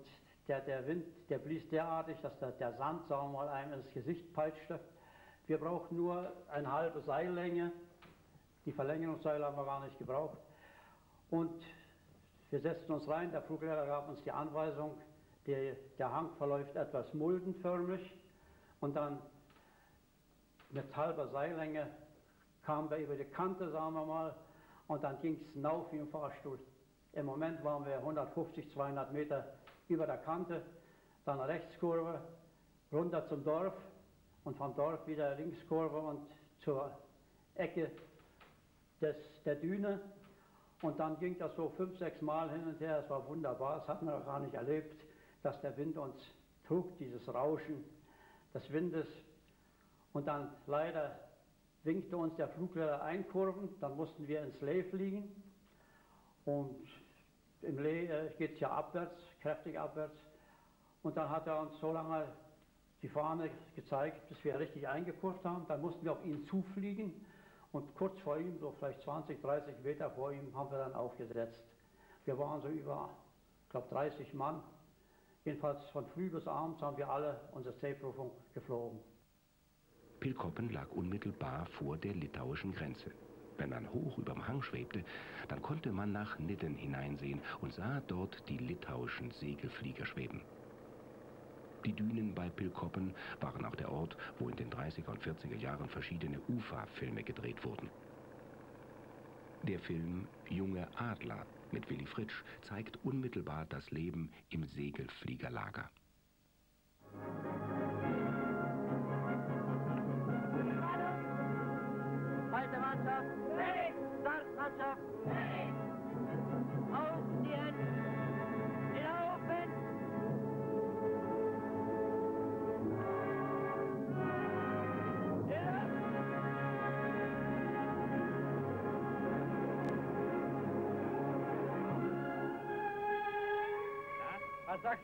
der, der Wind, der blies derartig, dass der, der Sand, sagen wir mal, einem ins Gesicht peitschte. Wir brauchten nur eine halbe Seillänge. Die Verlängerungsseile haben wir gar nicht gebraucht. Und wir setzten uns rein, der Fluglehrer gab uns die Anweisung, der, der Hang verläuft etwas muldenförmig und dann mit halber Seillänge kamen wir über die Kante, sagen wir mal, und dann ging es hinauf wie im Fahrstuhl. Im Moment waren wir 150, 200 Meter über der Kante, dann Rechtskurve, runter zum Dorf und vom Dorf wieder Linkskurve und zur Ecke des, der Düne. Und dann ging das so fünf, sechs Mal hin und her. Es war wunderbar. Das hatten wir noch gar nicht erlebt, dass der Wind uns trug, dieses Rauschen des Windes. Und dann leider winkte uns der Fluglehrer einkurven. Dann mussten wir ins Lee fliegen. Und im Lee äh, geht es ja abwärts, kräftig abwärts. Und dann hat er uns so lange die Fahne gezeigt, bis wir richtig eingekurvt haben. Dann mussten wir auf ihn zufliegen und kurz vor ihm, so vielleicht 20, 30 Meter vor ihm, haben wir dann aufgesetzt. Wir waren so über, ich glaube, 30 Mann. Jedenfalls von früh bis abends haben wir alle unsere C-Prüfung geflogen. Pilkoppen lag unmittelbar vor der litauischen Grenze. Wenn man hoch überm Hang schwebte, dann konnte man nach Nidden hineinsehen und sah dort die litauischen Segelflieger schweben. Die Dünen bei Pilkoppen waren auch der Ort, wo in den 30er und 40er Jahren verschiedene UFA-Filme gedreht wurden. Der Film Junge Adler mit Willy Fritsch zeigt unmittelbar das Leben im Segelfliegerlager.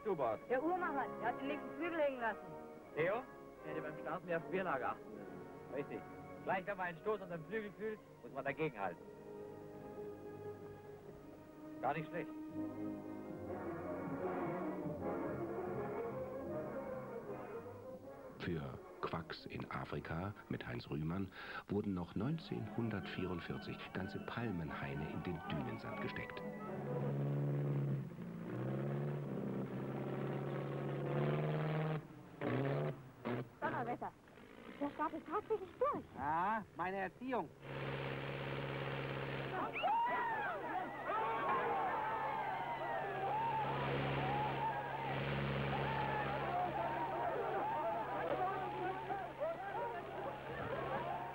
Du, Bord? Der Uhrmacher, der hat den linken Flügel hängen lassen. Theo? Der hätte beim Starten mehr auf Querlage achten müssen. Richtig. Gleich, wenn man einen Stoß an den Flügel fühlt, muss man dagegen halten. Gar nicht schlecht. Für Quacks in Afrika mit Heinz Rühmann wurden noch 1944 ganze Palmenhaine in den Dünensand gesteckt. Donnerwetter. Der Stab ist tatsächlich durch. Ah, meine Erziehung.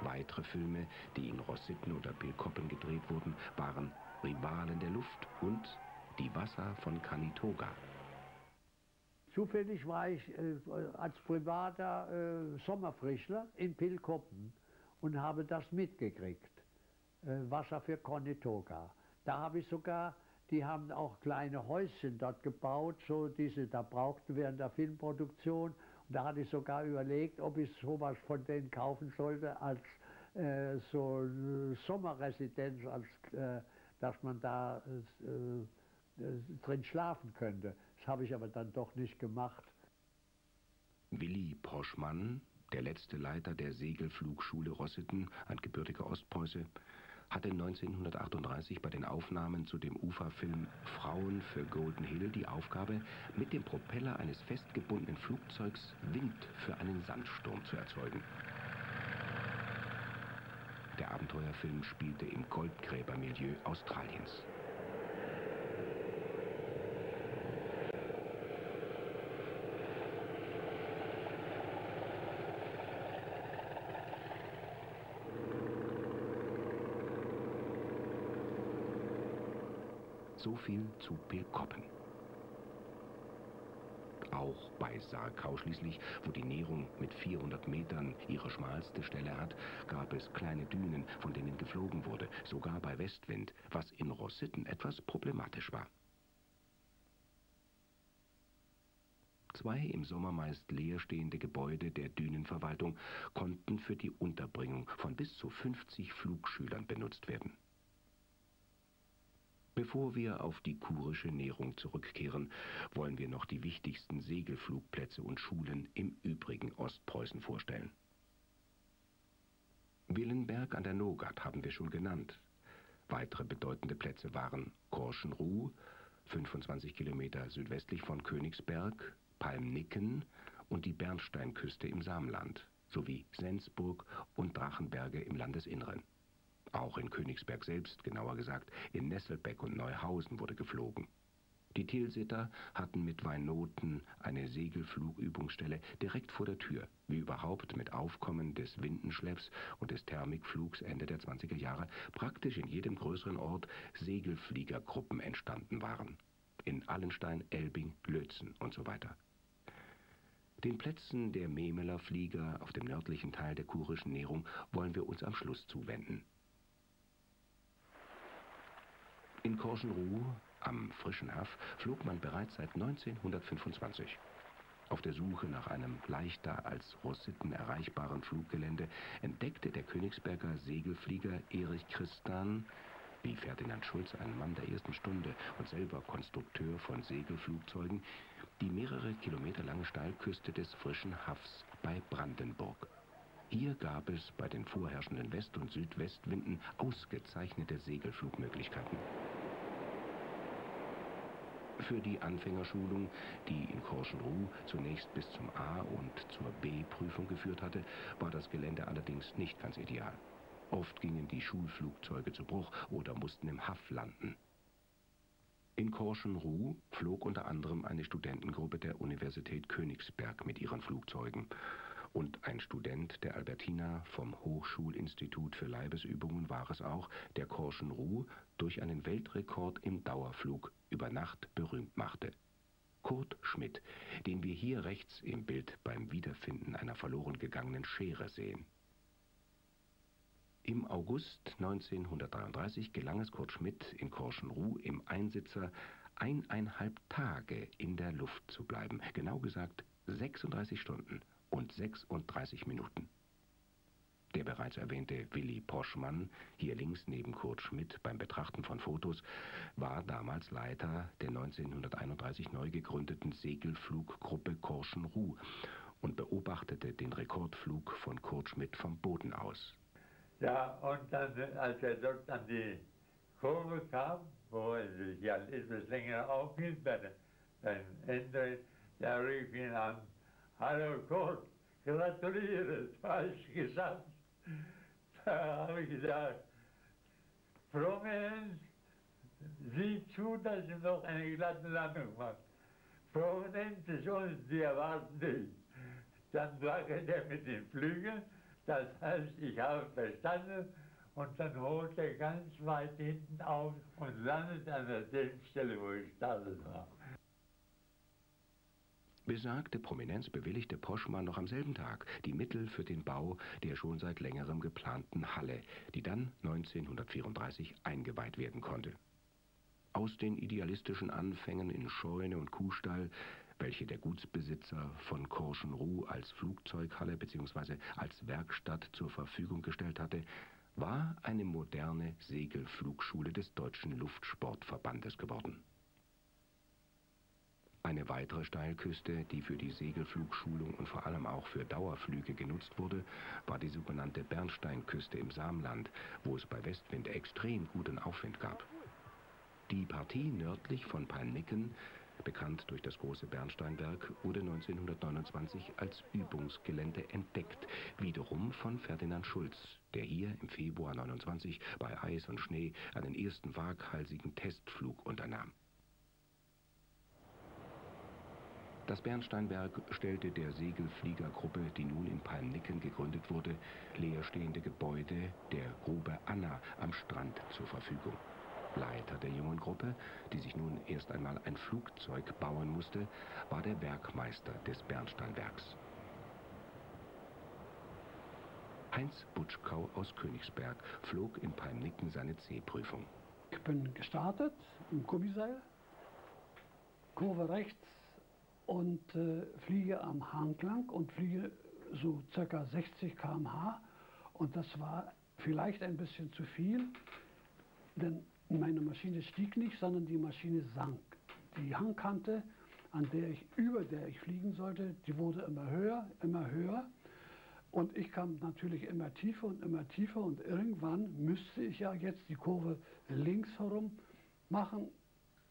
Weitere Filme, die in Rossitten oder Pilkoppen gedreht wurden, waren Rivalen der Luft und Die Wasser von Kanitoga. Zufällig war ich äh, als privater äh, Sommerfrischler in Pilkoppen und habe das mitgekriegt. Äh, Wasser für Conitoga. Da habe ich sogar, die haben auch kleine Häuschen dort gebaut, so die sie da brauchten während der Filmproduktion. Und da hatte ich sogar überlegt, ob ich sowas von denen kaufen sollte als äh, so eine Sommerresidenz, als äh, dass man da äh, drin schlafen könnte. Das habe ich aber dann doch nicht gemacht. Willi Poschmann, der letzte Leiter der Segelflugschule Rossitten, ein gebürtiger Ostpreuße, hatte 1938 bei den Aufnahmen zu dem UFA-Film Frauen für Golden Hill die Aufgabe, mit dem Propeller eines festgebundenen Flugzeugs Wind für einen Sandsturm zu erzeugen. Der Abenteuerfilm spielte im Goldgräbermilieu Australiens. So viel zu Pilkoppen. Auch bei Sarkau schließlich, wo die Nährung mit 400 Metern ihre schmalste Stelle hat, gab es kleine Dünen, von denen geflogen wurde, sogar bei Westwind, was in Rossitten etwas problematisch war. Zwei im Sommer meist leerstehende Gebäude der Dünenverwaltung konnten für die Unterbringung von bis zu 50 Flugschülern benutzt werden. Bevor wir auf die kurische Nährung zurückkehren, wollen wir noch die wichtigsten Segelflugplätze und Schulen im übrigen Ostpreußen vorstellen. Willenberg an der Nogat haben wir schon genannt. Weitere bedeutende Plätze waren Korschenruh, 25 Kilometer südwestlich von Königsberg, Palmnicken und die Bernsteinküste im Samland, sowie Sensburg und Drachenberge im Landesinneren. Auch in Königsberg selbst, genauer gesagt in Nesselbeck und Neuhausen wurde geflogen. Die Tilsiter hatten mit Weinoten eine Segelflugübungsstelle direkt vor der Tür, wie überhaupt mit Aufkommen des Windenschlepps und des Thermikflugs Ende der 20er Jahre praktisch in jedem größeren Ort Segelfliegergruppen entstanden waren. In Allenstein, Elbing, Lötzen und so weiter. Den Plätzen der Memeler Flieger auf dem nördlichen Teil der kurischen Nährung wollen wir uns am Schluss zuwenden. In Korschenruh am frischen Haff flog man bereits seit 1925. Auf der Suche nach einem leichter als Rossitten erreichbaren Fluggelände entdeckte der Königsberger Segelflieger Erich Christan, wie Ferdinand Schulz ein Mann der ersten Stunde und selber Konstrukteur von Segelflugzeugen, die mehrere Kilometer lange Steilküste des frischen Haffs bei Brandenburg. Hier gab es bei den vorherrschenden West- und Südwestwinden ausgezeichnete Segelflugmöglichkeiten. Für die Anfängerschulung, die in Korschenruh zunächst bis zum A- und zur B-Prüfung geführt hatte, war das Gelände allerdings nicht ganz ideal. Oft gingen die Schulflugzeuge zu Bruch oder mussten im Haff landen. In Korschenruh flog unter anderem eine Studentengruppe der Universität Königsberg mit ihren Flugzeugen und ein Student der Albertina vom Hochschulinstitut für Leibesübungen war es auch, der Korschenruh durch einen Weltrekord im Dauerflug über Nacht berühmt machte. Kurt Schmidt, den wir hier rechts im Bild beim Wiederfinden einer verloren gegangenen Schere sehen. Im August 1933 gelang es Kurt Schmidt in Korschenruh im Einsitzer eineinhalb Tage in der Luft zu bleiben, genau gesagt 36 Stunden und 36 Minuten. Der bereits erwähnte Willi Poschmann, hier links neben Kurt Schmidt beim Betrachten von Fotos, war damals Leiter der 1931 neu gegründeten Segelfluggruppe Korschenruh und beobachtete den Rekordflug von Kurt Schmidt vom Boden aus. Ja, und dann, als er dort an die Kurve kam, wo er sich ja etwas länger aufhielt, bei dem Ende, da rief ihn an, Hallo Kurt, gratuliere, falsch gesagt. Da habe ich gesagt, Prominenz, sieh zu, dass Sie noch eine glatte Landung macht. Prominenz ist uns, die erwarten dich. Dann wackelt er mit den Flügeln, das heißt, ich habe verstanden und dann holt er ganz weit hinten auf und landet an derselben Stelle, wo ich startet war. Besagte Prominenz bewilligte Poschmann noch am selben Tag die Mittel für den Bau der schon seit längerem geplanten Halle, die dann 1934 eingeweiht werden konnte. Aus den idealistischen Anfängen in Scheune und Kuhstall, welche der Gutsbesitzer von Korschenruh als Flugzeughalle bzw. als Werkstatt zur Verfügung gestellt hatte, war eine moderne Segelflugschule des Deutschen Luftsportverbandes geworden. Eine weitere Steilküste, die für die Segelflugschulung und vor allem auch für Dauerflüge genutzt wurde, war die sogenannte Bernsteinküste im Samland, wo es bei Westwind extrem guten Aufwind gab. Die Partie nördlich von Palmnicken, bekannt durch das große Bernsteinwerk, wurde 1929 als Übungsgelände entdeckt, wiederum von Ferdinand Schulz, der hier im Februar 29 bei Eis und Schnee einen ersten waghalsigen Testflug unternahm. Das Bernsteinwerk stellte der Segelfliegergruppe, die nun in Palmnicken gegründet wurde, leerstehende Gebäude der Grube Anna am Strand zur Verfügung. Leiter der jungen Gruppe, die sich nun erst einmal ein Flugzeug bauen musste, war der Werkmeister des Bernsteinwerks. Heinz Butschkau aus Königsberg flog in Palmnicken seine C-Prüfung. Ich bin gestartet im Gummiseil, Kurve rechts und äh, fliege am Hang lang und fliege so circa 60 km/h. Und das war vielleicht ein bisschen zu viel, denn meine Maschine stieg nicht, sondern die Maschine sank. Die Hangkante, an der ich, über der ich fliegen sollte, die wurde immer höher, immer höher. Und ich kam natürlich immer tiefer und immer tiefer und irgendwann müsste ich ja jetzt die Kurve links herum machen,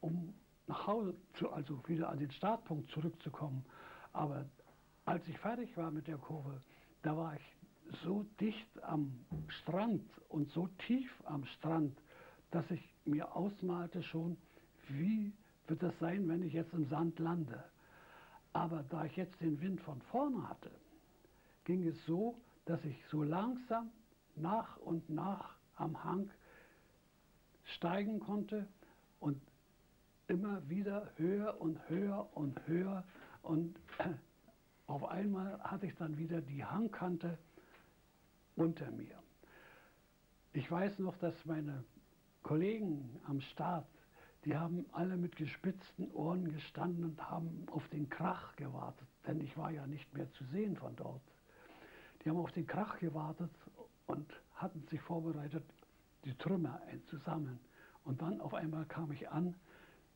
um nach Hause zu, also wieder an den Startpunkt zurückzukommen. Aber als ich fertig war mit der Kurve, da war ich so dicht am Strand und so tief am Strand, dass ich mir ausmalte schon, wie wird das sein, wenn ich jetzt im Sand lande. Aber da ich jetzt den Wind von vorne hatte, ging es so, dass ich so langsam nach und nach am Hang steigen konnte und immer wieder höher und höher und höher und (clears throat) auf einmal hatte ich dann wieder die Hangkante unter mir. Ich weiß noch, dass meine Kollegen am Start, die haben alle mit gespitzten Ohren gestanden und haben auf den Krach gewartet, denn ich war ja nicht mehr zu sehen von dort. Die haben auf den Krach gewartet und hatten sich vorbereitet, die Trümmer einzusammeln. Und dann auf einmal kam ich an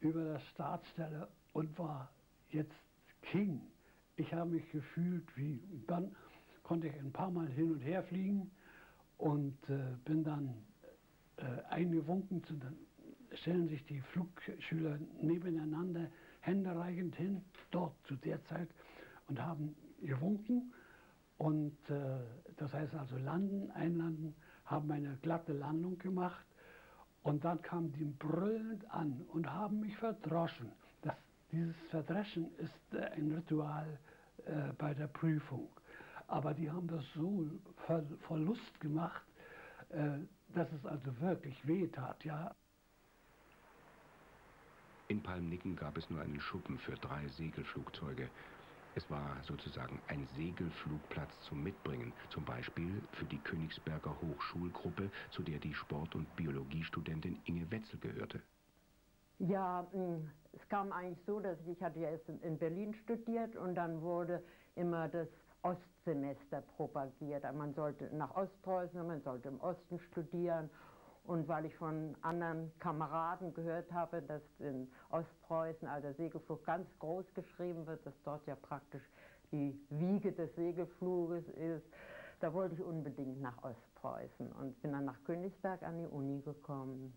über der Startstelle und war jetzt King. Ich habe mich gefühlt wie, dann konnte ich ein paar Mal hin und her fliegen und äh, bin dann äh, eingewunken. Zu, dann stellen sich die Flugschüler nebeneinander, Hände reichend hin, dort zu der Zeit, und haben gewunken. Und äh, das heißt also landen, einlanden, haben eine glatte Landung gemacht. Und dann kamen die brüllend an und haben mich verdroschen. Das, dieses Verdreschen ist äh, ein Ritual äh, bei der Prüfung. Aber die haben das so voll Lust gemacht, äh, dass es also wirklich weh tat, ja. In Palmnicken gab es nur einen Schuppen für drei Segelflugzeuge. Es war sozusagen ein Segelflugplatz zum Mitbringen, zum Beispiel für die Königsberger Hochschulgruppe, zu der die Sport- und Biologiestudentin Inge Wetzel gehörte. Ja, mm, es kam eigentlich so, dass ich, ich hatte ja erst in Berlin studiert und dann wurde immer das Ostsemester propagiert. Man sollte nach Ostpreußen, man sollte im Osten studieren. Und weil ich von anderen Kameraden gehört habe, dass in Ostpreußen also der Segelflug ganz groß geschrieben wird, dass dort ja praktisch die Wiege des Segelfluges ist, da wollte ich unbedingt nach Ostpreußen und bin dann nach Königsberg an die Uni gekommen.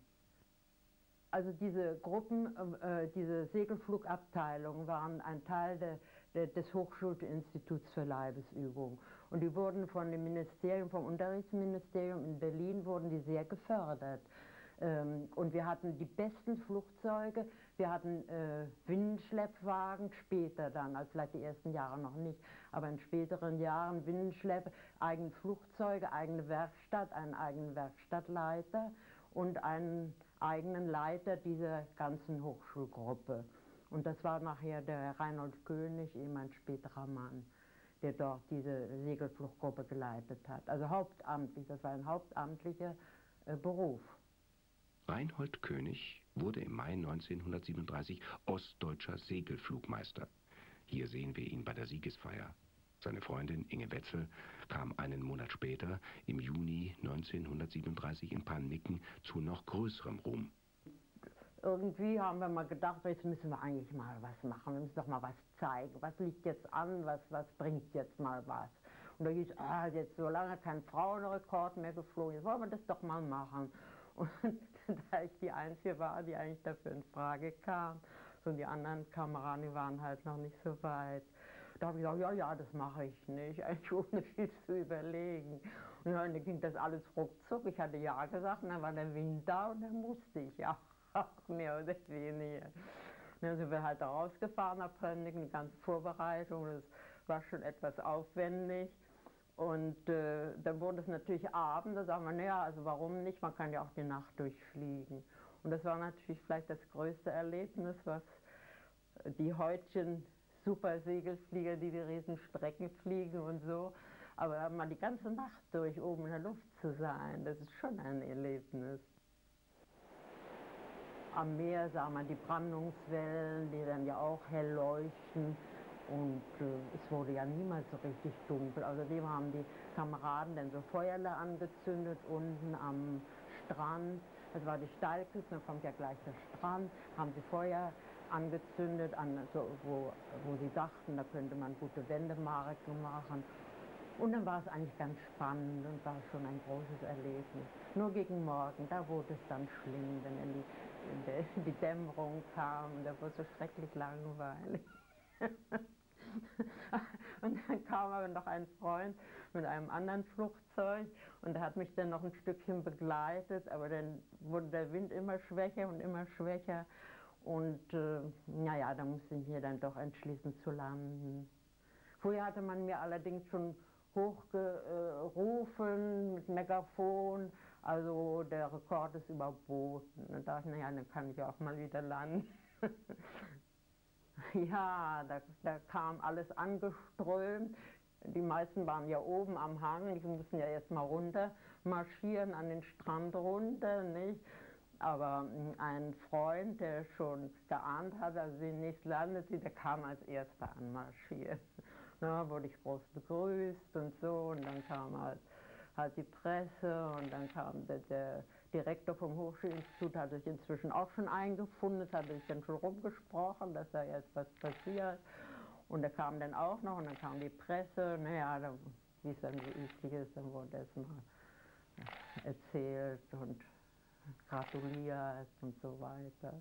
Also diese Gruppen, äh, diese Segelflugabteilungen waren ein Teil der des Hochschulinstituts für Leibesübung. Und die wurden von dem Ministerium, vom Unterrichtsministerium in Berlin, wurden die sehr gefördert. Ähm, und wir hatten die besten Flugzeuge, wir hatten äh, Windenschleppwagen, später dann, also vielleicht die ersten Jahre noch nicht, aber in späteren Jahren Windenschlepp, eigene Flugzeuge, eigene Werkstatt, einen eigenen Werkstattleiter und einen eigenen Leiter dieser ganzen Hochschulgruppe. Und das war nachher der Reinhold König, eben ein späterer Mann, der dort diese Segelfluchtgruppe geleitet hat. Also hauptamtlich, das war ein hauptamtlicher äh, Beruf. Reinhold König wurde im Mai 1937 ostdeutscher Segelflugmeister. Hier sehen wir ihn bei der Siegesfeier. Seine Freundin Inge Wetzel kam einen Monat später, im Juni 1937 in Pannicken, zu noch größerem Ruhm irgendwie haben wir mal gedacht, jetzt müssen wir eigentlich mal was machen, wir müssen doch mal was zeigen. Was liegt jetzt an, was, was bringt jetzt mal was? Und da hieß, ah, jetzt so lange kein Frauenrekord mehr geflogen, jetzt wollen wir das doch mal machen. Und (laughs) da ich die Einzige war, die eigentlich dafür in Frage kam, so die anderen Kameraden, waren halt noch nicht so weit. Da habe ich gesagt, ja, ja, das mache ich nicht, eigentlich ohne viel zu überlegen. Und dann ging das alles ruckzuck. Ich hatte ja gesagt, und dann war der Wind da und dann musste ich ja auch mehr oder weniger. Dann sind wir halt rausgefahren nach Pönnigen, die ganze Vorbereitung, das war schon etwas aufwendig. Und äh, dann wurde es natürlich Abend, da sagen wir, naja, also warum nicht, man kann ja auch die Nacht durchfliegen. Und das war natürlich vielleicht das größte Erlebnis, was die heutigen Supersegelflieger, die die Riesenstrecken fliegen und so, aber mal die ganze Nacht durch oben in der Luft zu sein, das ist schon ein Erlebnis. Am Meer sah man die Brandungswellen, die dann ja auch hell leuchten. Und äh, es wurde ja niemals so richtig dunkel. Außerdem haben die Kameraden dann so Feuerle angezündet unten am Strand. Das war die Steilküste, dann kommt ja gleich der Strand, haben sie Feuer angezündet, an, so, wo, wo sie dachten, da könnte man gute Wendemarken machen. Und dann war es eigentlich ganz spannend und war schon ein großes Erlebnis. Nur gegen Morgen, da wurde es dann schlimm, wenn die, die, (laughs) die Dämmerung kam, da wurde so schrecklich langweilig. (laughs) und dann kam aber noch ein Freund mit einem anderen Flugzeug und der hat mich dann noch ein Stückchen begleitet, aber dann wurde der Wind immer schwächer und immer schwächer und äh, naja, da musste ich mir dann doch entschließen zu landen. Vorher hatte man mir allerdings schon hochgerufen mit Megafon, also der Rekord ist überboten. Und da dachte ich, naja, dann kann ich auch mal wieder landen. (laughs) ja, da, da kam alles angeströmt. Die meisten waren ja oben am Hang, die mussten ja erst mal runter marschieren, an den Strand runter, nicht? Aber hm, ein Freund, der schon geahnt hat, dass sie nicht landet, der kam als erster anmarschiert. (laughs) Na, wurde ich groß begrüßt und so und dann kam halt, halt die Presse und dann kam der, der Direktor vom Hochschulinstitut, hat sich inzwischen auch schon eingefunden, es hat sich dann schon rumgesprochen, dass da jetzt was passiert. Und er kam dann auch noch und dann kam die Presse, naja, wie es dann so üblich ist, dann wurde es mal erzählt und gratuliert und so weiter.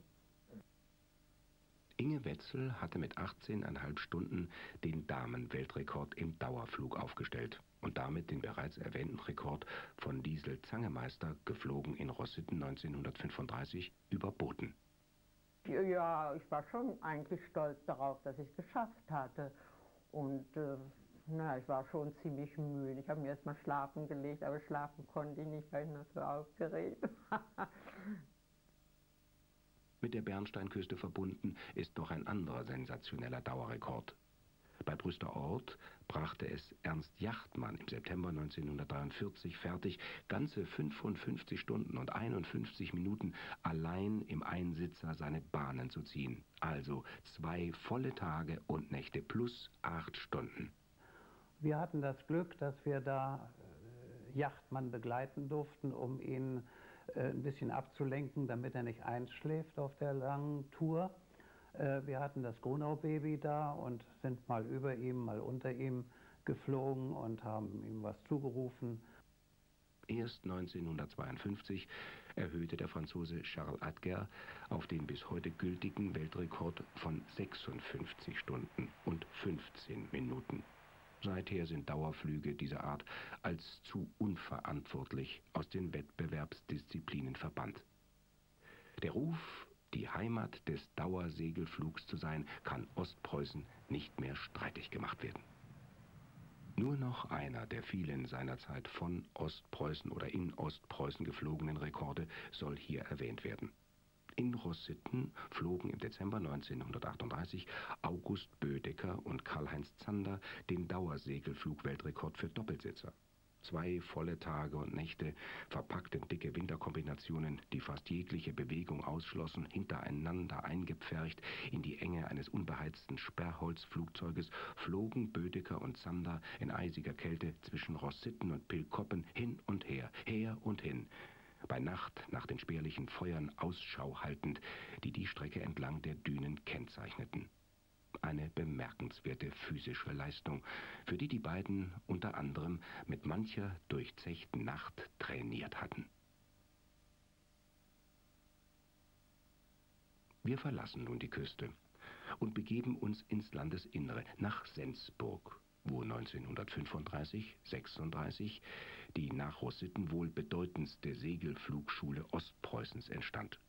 Inge Wetzel hatte mit 18,5 Stunden den Damenweltrekord im Dauerflug aufgestellt und damit den bereits erwähnten Rekord von Liesel Zangemeister, geflogen in Rossitten 1935, überboten. Ja, ich war schon eigentlich stolz darauf, dass ich es geschafft hatte. Und äh, na, ich war schon ziemlich müde. Ich habe mir erst mal schlafen gelegt, aber schlafen konnte ich nicht, weil ich noch so aufgeregt war. Mit der Bernsteinküste verbunden ist noch ein anderer sensationeller Dauerrekord. Bei Brüster Ort brachte es Ernst Jachtmann im September 1943 fertig, ganze 55 Stunden und 51 Minuten allein im Einsitzer seine Bahnen zu ziehen. Also zwei volle Tage und Nächte plus acht Stunden. Wir hatten das Glück, dass wir da äh, Yachtmann begleiten durften, um ihn ein bisschen abzulenken, damit er nicht einschläft auf der langen Tour. Äh, wir hatten das Grunau-Baby da und sind mal über ihm, mal unter ihm geflogen und haben ihm was zugerufen. Erst 1952 erhöhte der Franzose Charles Adger auf den bis heute gültigen Weltrekord von 56 Stunden und 15 Minuten. Seither sind Dauerflüge dieser Art als zu unverantwortlich aus den Wettbewerbsdisziplinen verbannt. Der Ruf, die Heimat des Dauersegelflugs zu sein, kann Ostpreußen nicht mehr streitig gemacht werden. Nur noch einer der vielen seinerzeit von Ostpreußen oder in Ostpreußen geflogenen Rekorde soll hier erwähnt werden. In Rossitten flogen im Dezember 1938 August Bödecker und Karl-Heinz Zander den Dauersegelflug-Weltrekord für Doppelsitzer. Zwei volle Tage und Nächte, verpackt in dicke Winterkombinationen, die fast jegliche Bewegung ausschlossen, hintereinander eingepfercht in die Enge eines unbeheizten Sperrholzflugzeuges, flogen Bödecker und Zander in eisiger Kälte zwischen Rossitten und Pilkoppen hin und her, her und hin, bei Nacht nach den spärlichen Feuern Ausschau haltend, die die Strecke entlang der Dünen kennzeichneten. Eine bemerkenswerte physische Leistung, für die die beiden unter anderem mit mancher durchzechten Nacht trainiert hatten. Wir verlassen nun die Küste und begeben uns ins Landesinnere, nach Sensburg, wo 1935, 36 die nach Rossitten wohl bedeutendste Segelflugschule Ostpreußens entstand.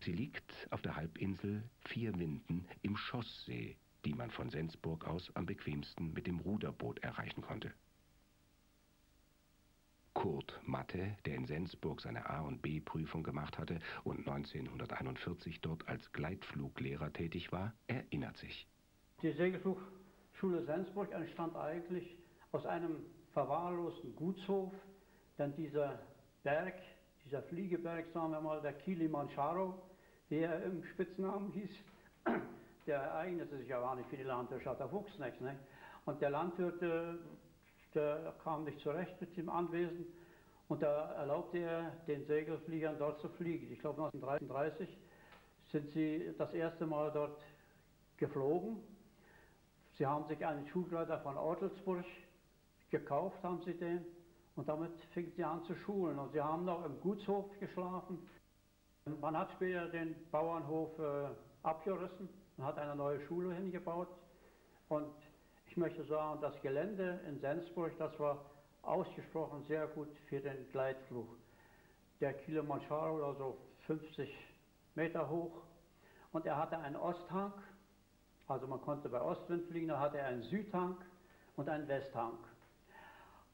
Sie liegt auf der Halbinsel Vier Winden im Schosssee, die man von Sensburg aus am bequemsten mit dem Ruderboot erreichen konnte. Kurt Matte, der in Sensburg seine A- und B-Prüfung gemacht hatte und 1941 dort als Gleitfluglehrer tätig war, erinnert sich. Die Segelflugschule Sensburg entstand eigentlich aus einem verwahrlosten Gutshof, denn dieser Berg, dieser Fliegeberg, sagen wir mal, der Kilimanjaro, wie er im Spitznamen hieß, der eignete sich ja gar nicht für die Landwirtschaft, der wuchs nichts. Ne? Und der Landwirt, äh, der kam nicht zurecht mit dem Anwesen und da erlaubte er den Segelfliegern dort zu fliegen. Ich glaube 1933 sind sie das erste Mal dort geflogen. Sie haben sich einen Schulgleiter von Ortelsburg gekauft, haben sie den, und damit fingen sie an zu schulen. Und sie haben noch im Gutshof geschlafen. Man hat später den Bauernhof äh, abgerissen und hat eine neue Schule hingebaut. Und ich möchte sagen, das Gelände in Sensburg, das war ausgesprochen sehr gut für den Gleitflug. Der Kilimanjaro, also 50 Meter hoch, und er hatte einen Osthang, also man konnte bei Ostwind fliegen, da hatte er einen Südhang und einen Westhang.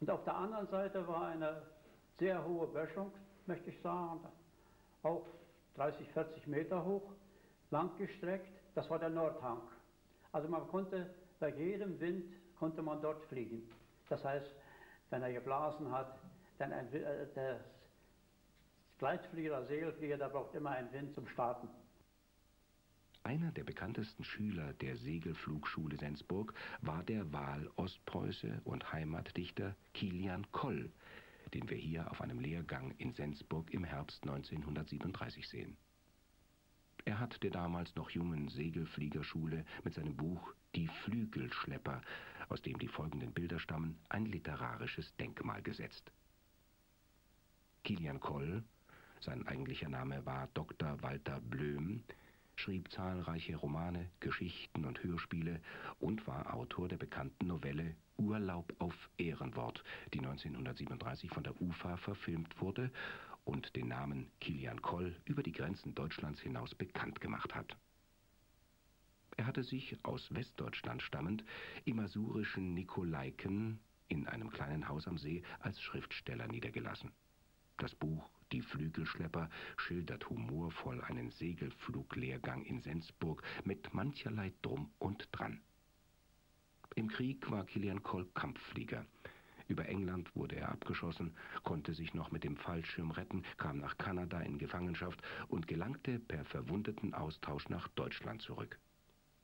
Und auf der anderen Seite war eine sehr hohe Böschung, möchte ich sagen, auch 30, 40 Meter hoch, langgestreckt. Das war der Nordhang. Also man konnte bei jedem Wind konnte man dort fliegen. Das heißt, wenn er geblasen hat, dann ein, äh, der Gleitflieger, Segelflieger, der braucht immer einen Wind zum Starten. Einer der bekanntesten Schüler der Segelflugschule Sensburg war der Wahl-Ostpreuße und Heimatdichter Kilian Koll, den wir hier auf einem Lehrgang in Sensburg im Herbst 1937 sehen. Er hat der damals noch jungen Segelfliegerschule mit seinem Buch Die Flügelschlepper, aus dem die folgenden Bilder stammen, ein literarisches Denkmal gesetzt. Kilian Koll, sein eigentlicher Name war Dr. Walter Blöm, schrieb zahlreiche Romane, Geschichten und Hörspiele und war Autor der bekannten Novelle Urlaub auf Ehrenwort, die 1937 von der UFA verfilmt wurde und den Namen Kilian Koll über die Grenzen Deutschlands hinaus bekannt gemacht hat. Er hatte sich aus Westdeutschland stammend im masurischen Nikolaiken in einem kleinen Haus am See als Schriftsteller niedergelassen. Das Buch die Flügelschlepper schildert humorvoll einen Segelfluglehrgang in Sensburg mit mancherlei Drum und Dran. Im Krieg war Kilian Koll Kampfflieger. Über England wurde er abgeschossen, konnte sich noch mit dem Fallschirm retten, kam nach Kanada in Gefangenschaft und gelangte per Verwundetenaustausch nach Deutschland zurück.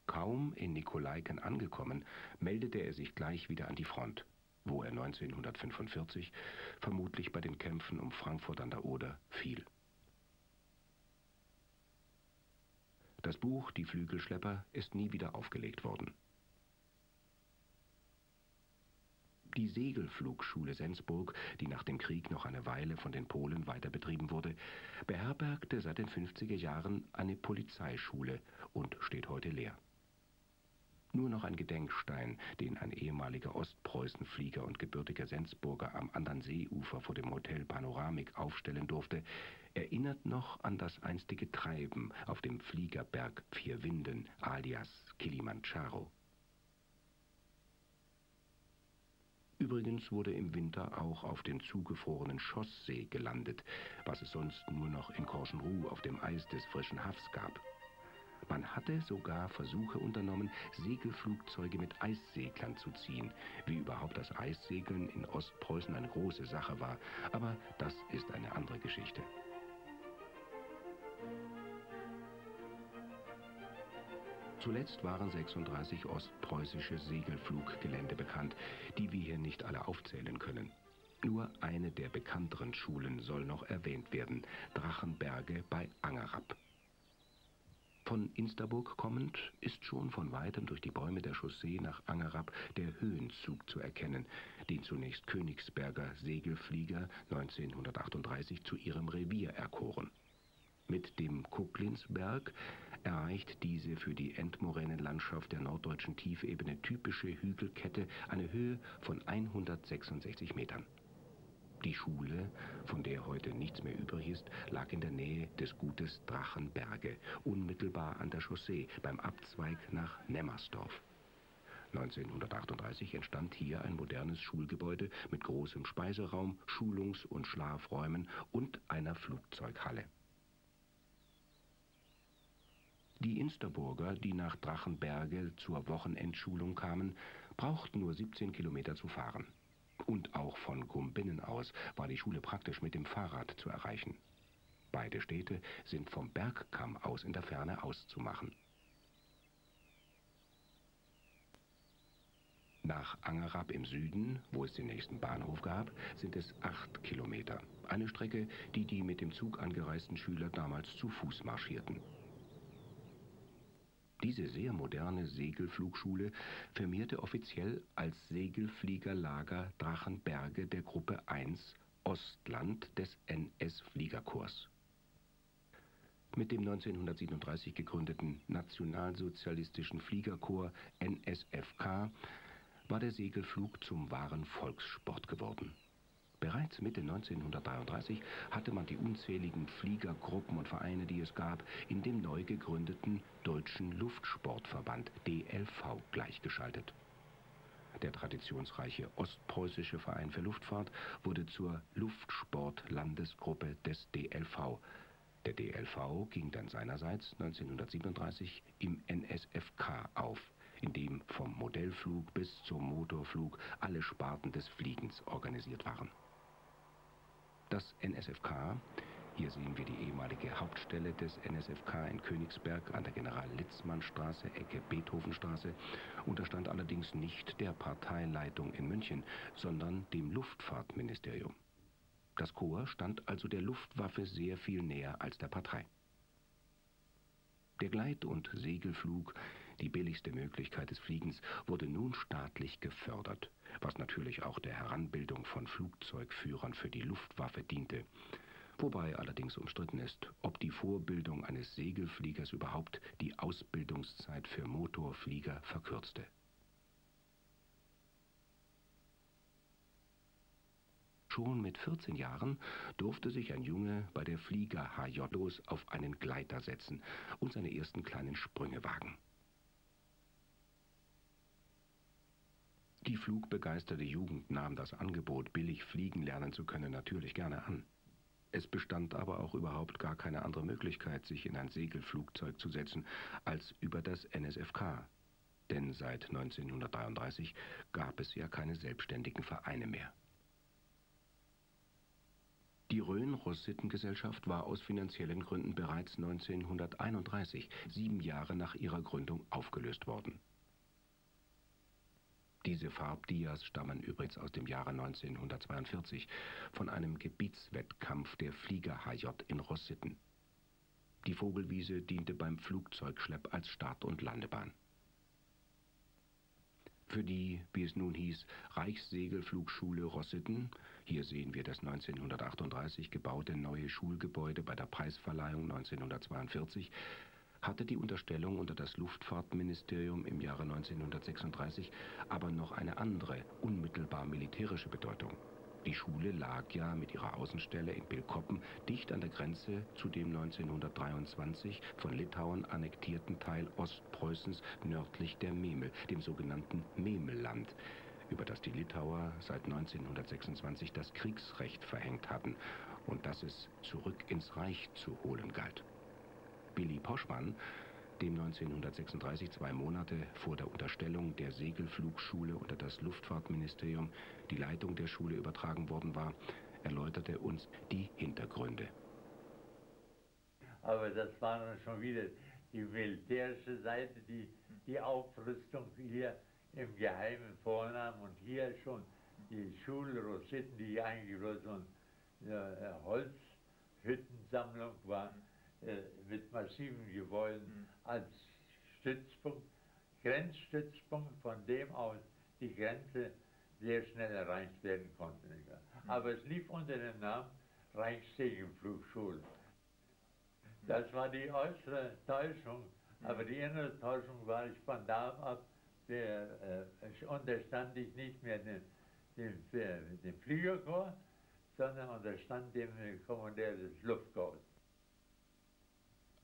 Kaum in Nikolaiken angekommen, meldete er sich gleich wieder an die Front wo er 1945 vermutlich bei den Kämpfen um Frankfurt an der Oder fiel. Das Buch Die Flügelschlepper ist nie wieder aufgelegt worden. Die Segelflugschule Sensburg, die nach dem Krieg noch eine Weile von den Polen weiter betrieben wurde, beherbergte seit den 50er Jahren eine Polizeischule und steht heute leer. Nur noch ein Gedenkstein, den ein ehemaliger Ostpreußenflieger und gebürtiger Sensburger am anderen Seeufer vor dem Hotel Panoramik aufstellen durfte, erinnert noch an das einstige Treiben auf dem Fliegerberg Vier Winden alias Kilimanjaro. Übrigens wurde im Winter auch auf den zugefrorenen Schosssee gelandet, was es sonst nur noch in Korschenruh auf dem Eis des frischen Hafs gab. Man hatte sogar Versuche unternommen, Segelflugzeuge mit Eisseglern zu ziehen, wie überhaupt das Eissegeln in Ostpreußen eine große Sache war. Aber das ist eine andere Geschichte. Zuletzt waren 36 ostpreußische Segelfluggelände bekannt, die wir hier nicht alle aufzählen können. Nur eine der bekannteren Schulen soll noch erwähnt werden, Drachenberge bei Angerab. Von Insterburg kommend ist schon von weitem durch die Bäume der Chaussee nach Angerab der Höhenzug zu erkennen, den zunächst Königsberger Segelflieger 1938 zu ihrem Revier erkoren. Mit dem Kucklinsberg erreicht diese für die Endmoränenlandschaft der norddeutschen Tiefebene typische Hügelkette eine Höhe von 166 Metern. Die Schule, von der heute nichts mehr übrig ist, lag in der Nähe des Gutes Drachenberge, unmittelbar an der Chaussee beim Abzweig nach Nemmersdorf. 1938 entstand hier ein modernes Schulgebäude mit großem Speiseraum, Schulungs- und Schlafräumen und einer Flugzeughalle. Die Insterburger, die nach Drachenberge zur Wochenendschulung kamen, brauchten nur 17 Kilometer zu fahren. Und auch von Gumbinnen aus war die Schule praktisch mit dem Fahrrad zu erreichen. Beide Städte sind vom Bergkamm aus in der Ferne auszumachen. Nach Angerab im Süden, wo es den nächsten Bahnhof gab, sind es acht Kilometer. Eine Strecke, die die mit dem Zug angereisten Schüler damals zu Fuß marschierten. Diese sehr moderne Segelflugschule firmierte offiziell als Segelfliegerlager Drachenberge der Gruppe 1 Ostland des NS-Fliegerkorps. Mit dem 1937 gegründeten Nationalsozialistischen Fliegerkorps NSFK war der Segelflug zum wahren Volkssport geworden. Bereits Mitte 1933 hatte man die unzähligen Fliegergruppen und Vereine, die es gab, in dem neu gegründeten Deutschen Luftsportverband DLV gleichgeschaltet. Der traditionsreiche Ostpreußische Verein für Luftfahrt wurde zur Luftsport-Landesgruppe des DLV. Der DLV ging dann seinerseits 1937 im NSFK auf in dem vom Modellflug bis zum Motorflug alle Sparten des Fliegens organisiert waren. Das NSFK, hier sehen wir die ehemalige Hauptstelle des NSFK in Königsberg an der General-Litzmann-Straße, Ecke Beethovenstraße, unterstand allerdings nicht der Parteileitung in München, sondern dem Luftfahrtministerium. Das Korps stand also der Luftwaffe sehr viel näher als der Partei. Der Gleit- und Segelflug die billigste Möglichkeit des Fliegens wurde nun staatlich gefördert, was natürlich auch der Heranbildung von Flugzeugführern für die Luftwaffe diente. Wobei allerdings umstritten ist, ob die Vorbildung eines Segelfliegers überhaupt die Ausbildungszeit für Motorflieger verkürzte. Schon mit 14 Jahren durfte sich ein Junge bei der Flieger HJ auf einen Gleiter setzen und seine ersten kleinen Sprünge wagen. Die flugbegeisterte Jugend nahm das Angebot, billig fliegen lernen zu können, natürlich gerne an. Es bestand aber auch überhaupt gar keine andere Möglichkeit, sich in ein Segelflugzeug zu setzen, als über das NSFK. Denn seit 1933 gab es ja keine selbstständigen Vereine mehr. Die Rhön-Rossitten-Gesellschaft war aus finanziellen Gründen bereits 1931, sieben Jahre nach ihrer Gründung, aufgelöst worden. Diese Farbdias stammen übrigens aus dem Jahre 1942 von einem Gebietswettkampf der Flieger HJ in Rossitten. Die Vogelwiese diente beim Flugzeugschlepp als Start- und Landebahn. Für die, wie es nun hieß, Reichssegelflugschule Rossitten, hier sehen wir das 1938 gebaute neue Schulgebäude bei der Preisverleihung 1942, hatte die Unterstellung unter das Luftfahrtministerium im Jahre 1936 aber noch eine andere, unmittelbar militärische Bedeutung. Die Schule lag ja mit ihrer Außenstelle in Bilkoppen dicht an der Grenze zu dem 1923 von Litauen annektierten Teil Ostpreußens nördlich der Memel, dem sogenannten Memelland, über das die Litauer seit 1926 das Kriegsrecht verhängt hatten und das es zurück ins Reich zu holen galt. Billy Poschmann, dem 1936 zwei Monate vor der Unterstellung der Segelflugschule unter das Luftfahrtministerium die Leitung der Schule übertragen worden war, erläuterte uns die Hintergründe. Aber das war dann schon wieder die militärische Seite, die die Aufrüstung hier im Geheimen vornahm und hier schon die Schulrositten, die eigentlich bloß so eine Holzhüttensammlung war, äh, mit massiven Gebäuden mhm. als Stützpunkt, Grenzstützpunkt, von dem aus die Grenze sehr schnell erreicht werden konnte. Mhm. Aber es lief unter dem Namen Reichssegelflugschule. Das war die äußere Täuschung, mhm. aber die innere Täuschung war, ich von da ab, der, äh, unterstand ich nicht mehr dem, dem, dem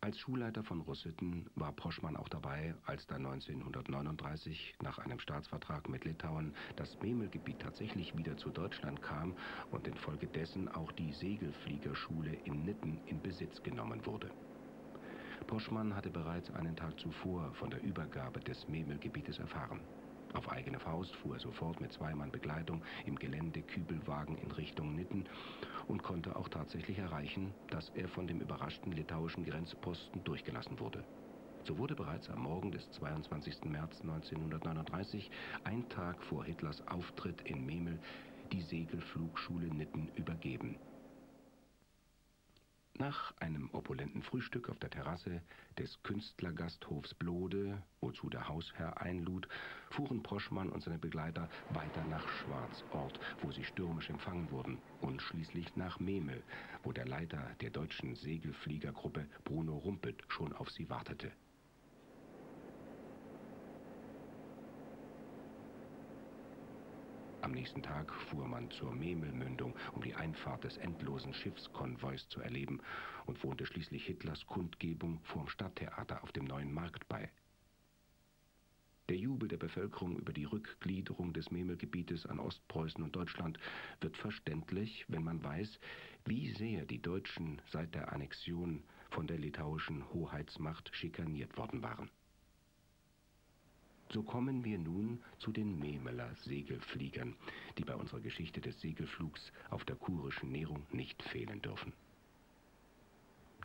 Als Schulleiter von Russitten war Poschmann auch dabei, als dann 1939 nach einem Staatsvertrag mit Litauen das Memelgebiet tatsächlich wieder zu Deutschland kam und infolgedessen auch die Segelfliegerschule in Nitten in Besitz genommen wurde. Poschmann hatte bereits einen Tag zuvor von der Übergabe des Memelgebietes erfahren. Auf eigene Faust fuhr er sofort mit Zweimann Begleitung im Geländekübelwagen in Richtung Nitten und konnte auch tatsächlich erreichen, dass er von dem überraschten litauischen Grenzposten durchgelassen wurde. So wurde bereits am Morgen des 22. März 1939, ein Tag vor Hitlers Auftritt in Memel, die Segelflugschule Nitten übergeben. Nach einem opulenten Frühstück auf der Terrasse des Künstlergasthofs Blode, wozu der Hausherr einlud, fuhren Poschmann und seine Begleiter weiter nach Schwarzort, wo sie stürmisch empfangen wurden, und schließlich nach Memel, wo der Leiter der deutschen Segelfliegergruppe Bruno Rumpelt schon auf sie wartete. Am nächsten Tag fuhr man zur Memelmündung, um die Einfahrt des endlosen Schiffskonvois zu erleben und wohnte schließlich Hitlers Kundgebung vorm Stadttheater auf dem neuen Markt bei. Der Jubel der Bevölkerung über die Rückgliederung des Memelgebietes an Ostpreußen und Deutschland wird verständlich, wenn man weiß, wie sehr die Deutschen seit der Annexion von der litauischen Hoheitsmacht schikaniert worden waren. So kommen wir nun zu den Memeler Segelfliegern, die bei unserer Geschichte des Segelflugs auf der kurischen Nährung nicht fehlen dürfen.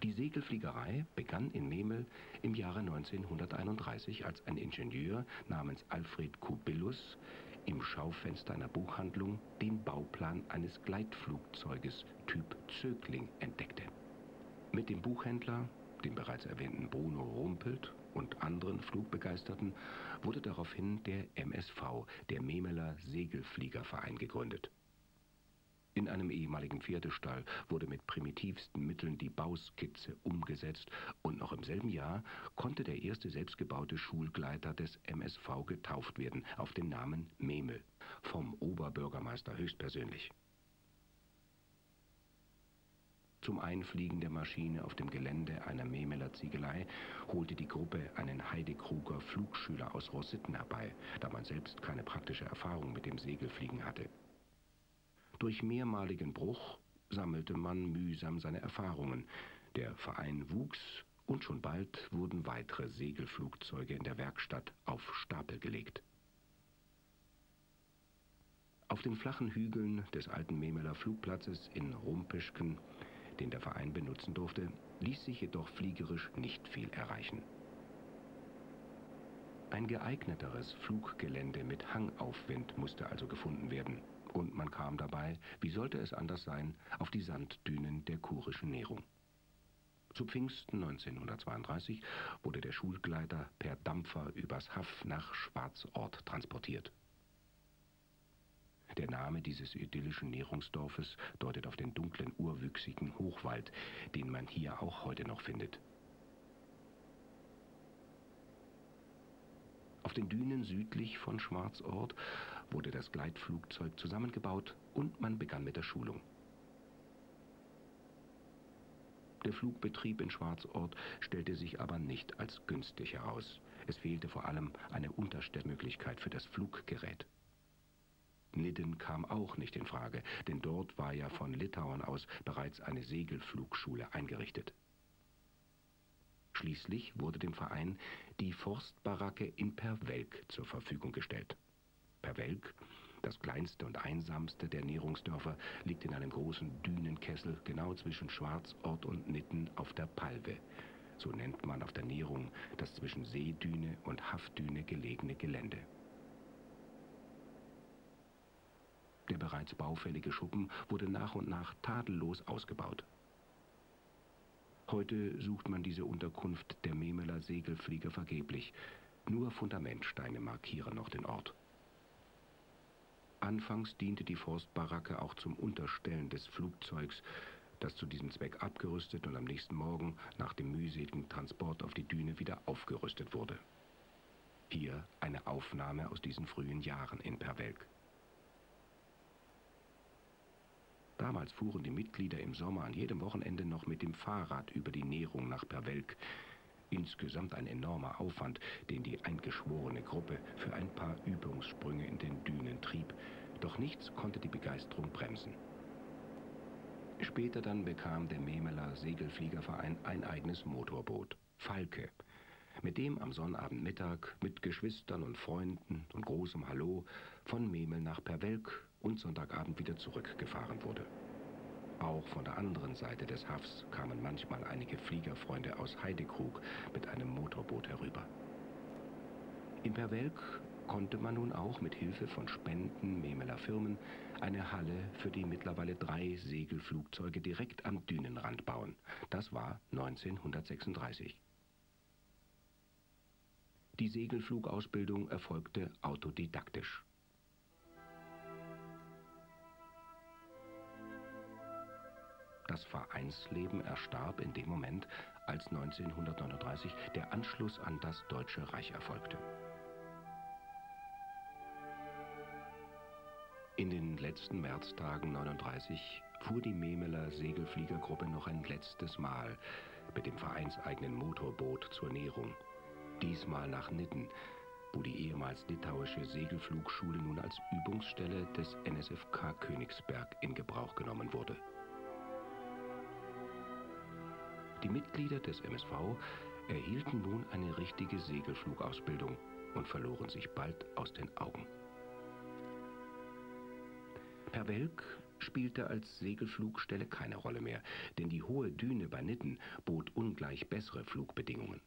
Die Segelfliegerei begann in Memel im Jahre 1931, als ein Ingenieur namens Alfred Kubillus im Schaufenster einer Buchhandlung den Bauplan eines Gleitflugzeuges Typ Zögling entdeckte. Mit dem Buchhändler, dem bereits erwähnten Bruno Rumpelt und anderen Flugbegeisterten wurde daraufhin der MSV, der Memeler Segelfliegerverein, gegründet. In einem ehemaligen Pferdestall wurde mit primitivsten Mitteln die Bauskizze umgesetzt und noch im selben Jahr konnte der erste selbstgebaute Schulgleiter des MSV getauft werden auf den Namen Memel vom Oberbürgermeister höchstpersönlich. Zum Einfliegen der Maschine auf dem Gelände einer Memeler Ziegelei holte die Gruppe einen Heidekruger Flugschüler aus Rossitten herbei, da man selbst keine praktische Erfahrung mit dem Segelfliegen hatte. Durch mehrmaligen Bruch sammelte man mühsam seine Erfahrungen. Der Verein wuchs und schon bald wurden weitere Segelflugzeuge in der Werkstatt auf Stapel gelegt. Auf den flachen Hügeln des alten Memeler Flugplatzes in Rumpischken den der Verein benutzen durfte, ließ sich jedoch fliegerisch nicht viel erreichen. Ein geeigneteres Fluggelände mit Hangaufwind musste also gefunden werden. Und man kam dabei, wie sollte es anders sein, auf die Sanddünen der kurischen Nährung. Zu Pfingsten 1932 wurde der Schulgleiter per Dampfer übers Haff nach Schwarzort transportiert. Der Name dieses idyllischen Nährungsdorfes deutet auf den dunklen, urwüchsigen Hochwald, den man hier auch heute noch findet. Auf den Dünen südlich von Schwarzort wurde das Gleitflugzeug zusammengebaut und man begann mit der Schulung. Der Flugbetrieb in Schwarzort stellte sich aber nicht als günstig heraus. Es fehlte vor allem eine Unterstellmöglichkeit für das Fluggerät. Nidden kam auch nicht in Frage, denn dort war ja von Litauen aus bereits eine Segelflugschule eingerichtet. Schließlich wurde dem Verein die Forstbaracke in Perwelk zur Verfügung gestellt. Perwelk, das kleinste und einsamste der Nährungsdörfer, liegt in einem großen Dünenkessel genau zwischen Schwarzort und Nitten auf der Palve. So nennt man auf der Nährung das zwischen Seedüne und Haffdüne gelegene Gelände. Der bereits baufällige Schuppen wurde nach und nach tadellos ausgebaut. Heute sucht man diese Unterkunft der Memeler Segelflieger vergeblich. Nur Fundamentsteine markieren noch den Ort. Anfangs diente die Forstbaracke auch zum Unterstellen des Flugzeugs, das zu diesem Zweck abgerüstet und am nächsten Morgen nach dem mühseligen Transport auf die Düne wieder aufgerüstet wurde. Hier eine Aufnahme aus diesen frühen Jahren in Perwelk. Damals fuhren die Mitglieder im Sommer an jedem Wochenende noch mit dem Fahrrad über die Nährung nach Perwelk. Insgesamt ein enormer Aufwand, den die eingeschworene Gruppe für ein paar Übungssprünge in den Dünen trieb. Doch nichts konnte die Begeisterung bremsen. Später dann bekam der Memeler Segelfliegerverein ein eigenes Motorboot, Falke, mit dem am Sonnabendmittag mit Geschwistern und Freunden und großem Hallo von Memel nach Perwelk und Sonntagabend wieder zurückgefahren wurde. Auch von der anderen Seite des Hafs kamen manchmal einige Fliegerfreunde aus Heidekrug mit einem Motorboot herüber. In Perwelk konnte man nun auch mit Hilfe von Spenden Memeler Firmen eine Halle für die mittlerweile drei Segelflugzeuge direkt am Dünenrand bauen. Das war 1936. Die Segelflugausbildung erfolgte autodidaktisch. Das Vereinsleben erstarb in dem Moment, als 1939 der Anschluss an das Deutsche Reich erfolgte. In den letzten Märztagen 39 fuhr die Memeler Segelfliegergruppe noch ein letztes Mal mit dem vereinseigenen Motorboot zur Nährung. Diesmal nach Nitten, wo die ehemals litauische Segelflugschule nun als Übungsstelle des NSFK Königsberg in Gebrauch genommen wurde. Die Mitglieder des MSV erhielten nun eine richtige Segelflugausbildung und verloren sich bald aus den Augen. Perwelk spielte als Segelflugstelle keine Rolle mehr, denn die hohe Düne bei Nitten bot ungleich bessere Flugbedingungen.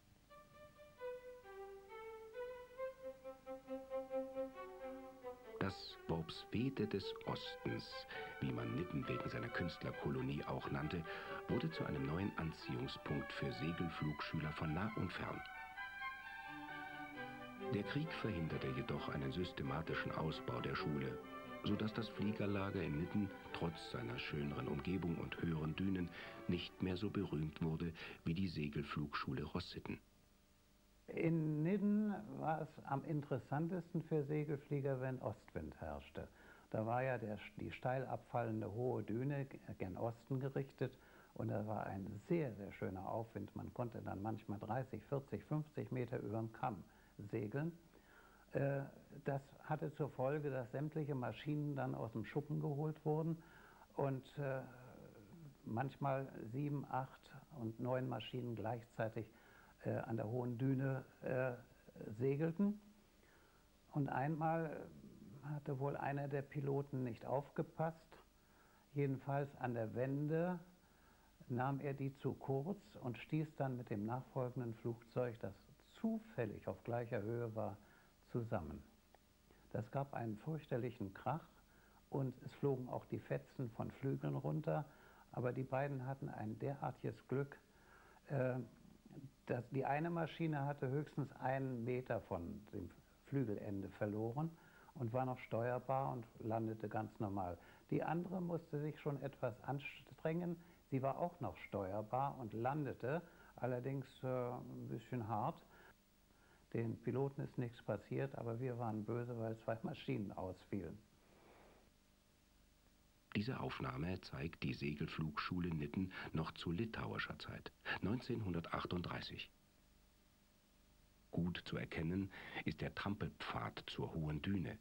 Das Bobswede des Ostens, wie man Nitten wegen seiner Künstlerkolonie auch nannte, wurde zu einem neuen Anziehungspunkt für Segelflugschüler von nah und fern. Der Krieg verhinderte jedoch einen systematischen Ausbau der Schule, sodass das Fliegerlager in Nitten trotz seiner schöneren Umgebung und höheren Dünen nicht mehr so berühmt wurde wie die Segelflugschule Rossitten. In Nidden war es am interessantesten für Segelflieger, wenn Ostwind herrschte. Da war ja der, die steil abfallende hohe Düne gen Osten gerichtet und da war ein sehr, sehr schöner Aufwind. Man konnte dann manchmal 30, 40, 50 Meter über den Kamm segeln. Äh, das hatte zur Folge, dass sämtliche Maschinen dann aus dem Schuppen geholt wurden und äh, manchmal sieben, acht und neun Maschinen gleichzeitig äh, an der hohen Düne segelten. Und einmal hatte wohl einer der Piloten nicht aufgepasst. Jedenfalls an der Wende nahm er die zu kurz und stieß dann mit dem nachfolgenden Flugzeug, das zufällig auf gleicher Höhe war, zusammen. Das gab einen fürchterlichen Krach und es flogen auch die Fetzen von Flügeln runter, aber die beiden hatten ein derartiges Glück, äh, das, die eine Maschine hatte höchstens einen Meter von dem Flügelende verloren und war noch steuerbar und landete ganz normal. Die andere musste sich schon etwas anstrengen. Sie war auch noch steuerbar und landete, allerdings äh, ein bisschen hart. Den Piloten ist nichts passiert, aber wir waren böse, weil zwei (laughs) Maschinen ausfielen. Diese Aufnahme zeigt die Segelflugschule Nitten noch zu litauischer Zeit, 1938. Gut zu erkennen ist der Trampelpfad zur Hohen Düne.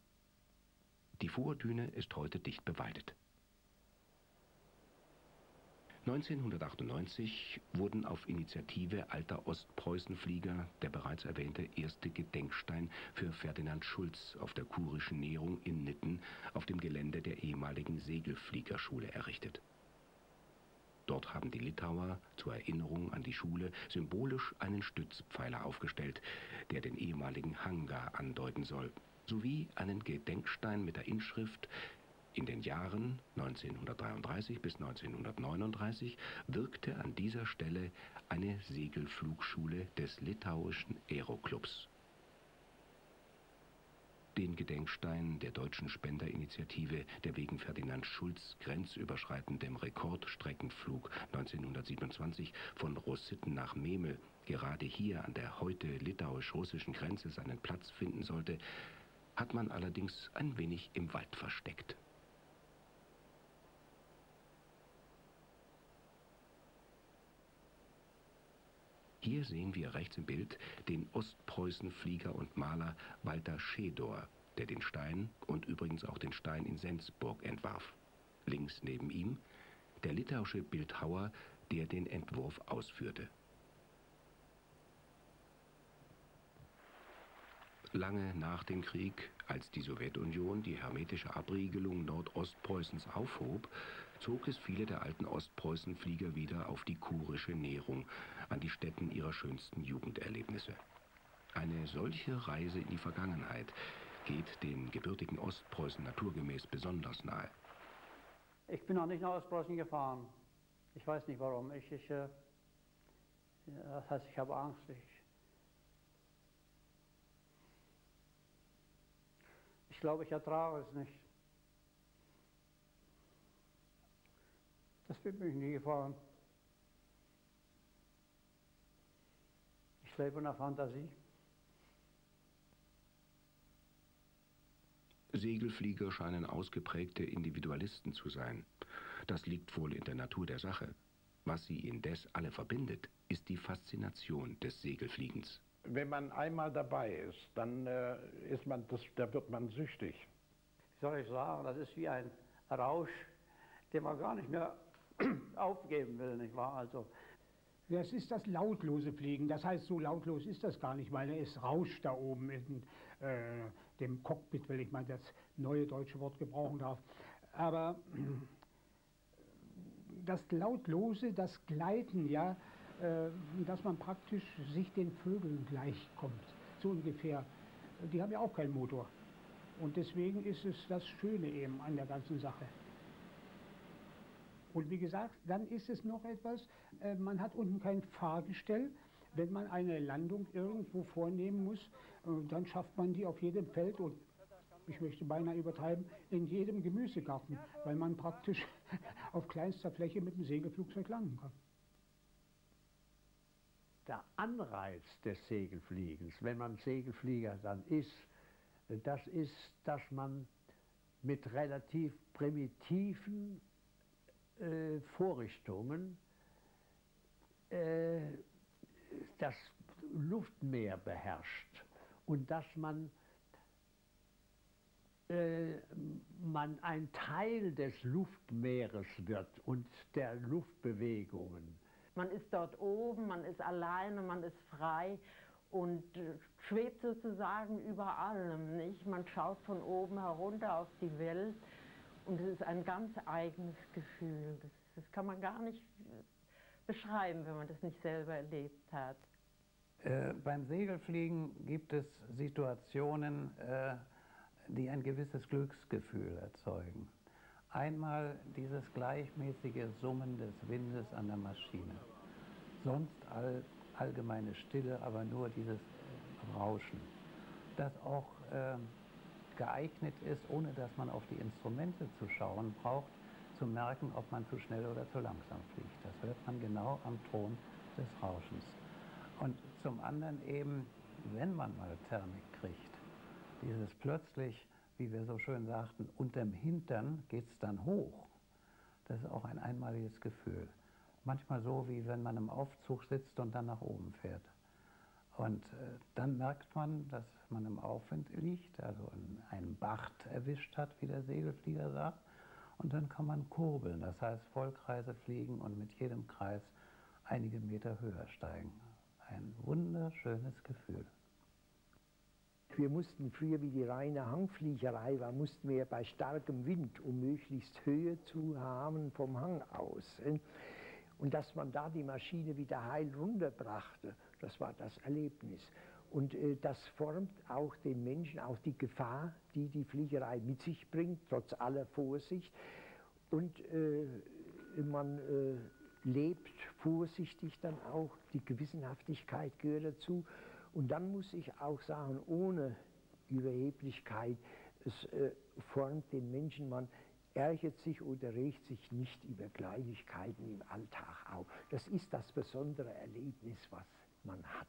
Die Vordüne ist heute dicht bewaldet. 1998 wurden auf Initiative alter Ostpreußenflieger der bereits erwähnte erste Gedenkstein für Ferdinand Schulz auf der kurischen Näherung in Nitten auf dem Gelände der ehemaligen Segelfliegerschule errichtet. Dort haben die Litauer zur Erinnerung an die Schule symbolisch einen Stützpfeiler aufgestellt, der den ehemaligen Hangar andeuten soll, sowie einen Gedenkstein mit der Inschrift in den Jahren 1933 bis 1939 wirkte an dieser Stelle eine Segelflugschule des litauischen Aeroclubs. Den Gedenkstein der deutschen Spenderinitiative, der wegen Ferdinand Schulz grenzüberschreitendem Rekordstreckenflug 1927 von Rossitten nach Memel gerade hier an der heute litauisch-russischen Grenze seinen Platz finden sollte, hat man allerdings ein wenig im Wald versteckt. Hier sehen wir rechts im Bild den Ostpreußen-Flieger und Maler Walter Schedor, der den Stein und übrigens auch den Stein in Sensburg entwarf. Links neben ihm der litauische Bildhauer, der den Entwurf ausführte. Lange nach dem Krieg, als die Sowjetunion die hermetische Abriegelung Nordostpreußens aufhob, zog es viele der alten Ostpreußenflieger wieder auf die kurische Nährung, an die Stätten ihrer schönsten Jugenderlebnisse. Eine solche Reise in die Vergangenheit geht den gebürtigen Ostpreußen naturgemäß besonders nahe. Ich bin noch nicht nach Ostpreußen gefahren. Ich weiß nicht warum. Ich, ich, äh, das heißt, ich habe Angst. Ich, ich glaube, ich ertrage es nicht. Das bin ich nie gefahren. Ich lebe in der Fantasie. Segelflieger scheinen ausgeprägte Individualisten zu sein. Das liegt wohl in der Natur der Sache. Was sie indes alle verbindet, ist die Faszination des Segelfliegens. Wenn man einmal dabei ist, dann äh, ist man, das, da wird man süchtig. Wie soll ich sagen, das ist wie ein Rausch, den man gar nicht mehr (clears throat) aufgeben will, nicht wahr? Also, das ist das lautlose Fliegen. Das heißt, so lautlos ist das gar nicht, weil es rauscht da oben in äh, dem Cockpit, wenn ich mal das neue deutsche Wort gebrauchen darf. Aber das Lautlose, das Gleiten, ja, äh, dass man praktisch sich den Vögeln gleichkommt, so ungefähr. Die haben ja auch keinen Motor. Und deswegen ist es das Schöne eben an der ganzen Sache. Und wie gesagt, dann ist es noch etwas, äh, man hat unten kein Fahrgestell. Wenn man eine Landung irgendwo vornehmen muss, äh, dann schafft man die auf jedem Feld und ich möchte beinahe übertreiben, in jedem Gemüsegarten, weil man praktisch (laughs) auf kleinster Fläche mit dem Segelflugzeug landen kann. Der Anreiz des Segelfliegens, wenn man Segelflieger dann ist, das ist, dass man mit relativ primitiven äh, Vorrichtungen äh, das Luftmeer beherrscht und dass man, äh, man ein Teil des Luftmeeres wird und der Luftbewegungen. Man ist dort oben, man ist alleine, man ist frei und äh, schwebt sozusagen über allem. Nicht? Man schaut von oben herunter auf die Welt und es ist ein ganz eigenes Gefühl. Das, das kann man gar nicht beschreiben, wenn man das nicht selber erlebt hat. Äh, beim Segelfliegen gibt es Situationen, äh, die ein gewisses Glücksgefühl erzeugen. Einmal dieses gleichmäßige Summen des Windes an der Maschine. Sonst all, allgemeine Stille, aber nur dieses Rauschen. Das auch äh, geeignet ist, ohne dass man auf die Instrumente zu schauen braucht, zu merken, ob man zu schnell oder zu langsam fliegt. Das hört man genau am Ton des Rauschens. Und zum anderen eben, wenn man mal Thermik kriegt, dieses plötzlich, wie wir so schön sagten, unterm Hintern geht es dann hoch. Das ist auch ein einmaliges Gefühl. Manchmal so, wie wenn man im Aufzug sitzt und dann nach oben fährt. Und äh, dann merkt man, dass man im Aufwind liegt, also einen Bacht erwischt hat, wie der Segelflieger sagt. Und dann kann man kurbeln, das heißt Vollkreise fliegen und mit jedem Kreis einige Meter höher steigen. Ein wunderschönes Gefühl. Wir mussten früher, wie die reine Hangfliegerei war, mussten wir bei starkem Wind, um möglichst Höhe zu haben vom Hang aus. Und dass man da die Maschine wieder heil runterbrachte, das war das Erlebnis. Und äh, das formt auch den Menschen, auch die Gefahr, die die Fliegerei mit sich bringt, trotz aller Vorsicht. Und äh, man äh, lebt vorsichtig dann auch, die Gewissenhaftigkeit gehört dazu. Und dann muss ich auch sagen, ohne Überheblichkeit, es äh, formt den Menschen, man ärgert sich oder regt sich nicht über Kleinigkeiten im Alltag auf. Das ist das besondere Erlebnis, was man hat.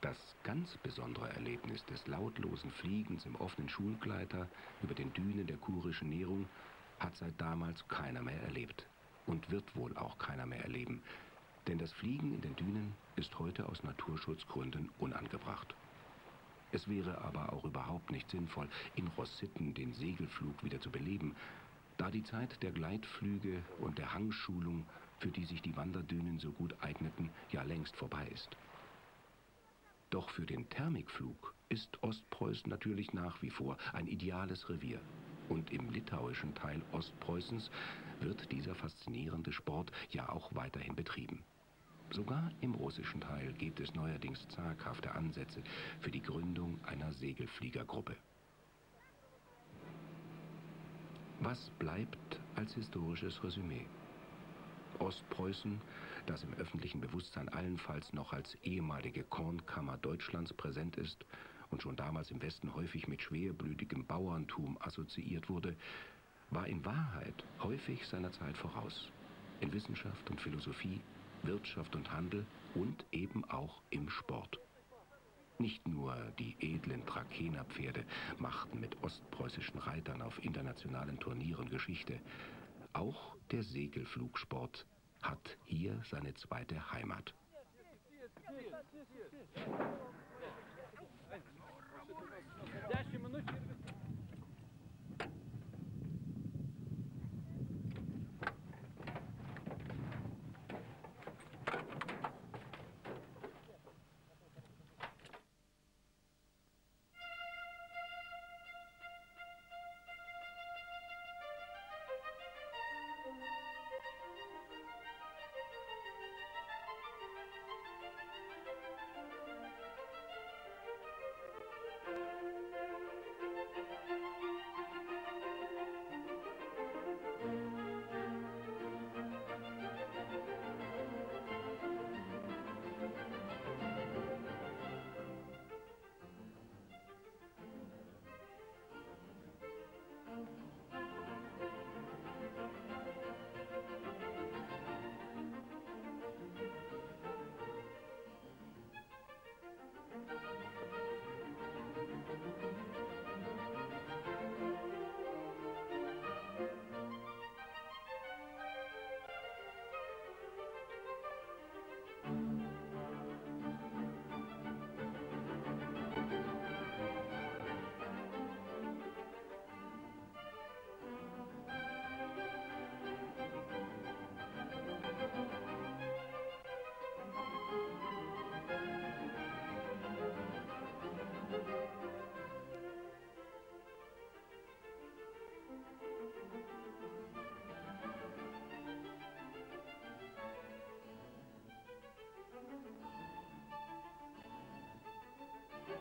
Das ganz besondere Erlebnis des lautlosen Fliegens im offenen Schulgleiter über den Dünen der kurischen Nährung hat seit damals keiner mehr erlebt und wird wohl auch keiner mehr erleben. Denn das Fliegen in den Dünen ist heute aus Naturschutzgründen unangebracht. Es wäre aber auch überhaupt nicht sinnvoll, in Rossitten den Segelflug wieder zu beleben, da die Zeit der Gleitflüge und der Hangschulung, für die sich die Wanderdünen so gut eigneten, ja längst vorbei ist. Doch für den Thermikflug ist Ostpreußen natürlich nach wie vor ein ideales Revier. Und im litauischen Teil Ostpreußens wird dieser faszinierende Sport ja auch weiterhin betrieben. Sogar im russischen Teil gibt es neuerdings zaghafte Ansätze für die Gründung einer Segelfliegergruppe. Was bleibt als historisches Resümee? Ostpreußen, das im öffentlichen Bewusstsein allenfalls noch als ehemalige Kornkammer Deutschlands präsent ist und schon damals im Westen häufig mit schwerblütigem Bauerntum assoziiert wurde, war in Wahrheit häufig seiner Zeit voraus. In Wissenschaft und Philosophie, Wirtschaft und Handel und eben auch im Sport. Nicht nur die edlen Trakenerpferde machten mit ostpreußischen Reitern auf internationalen Turnieren Geschichte. Auch der Segelflugsport hat hier seine zweite Heimat.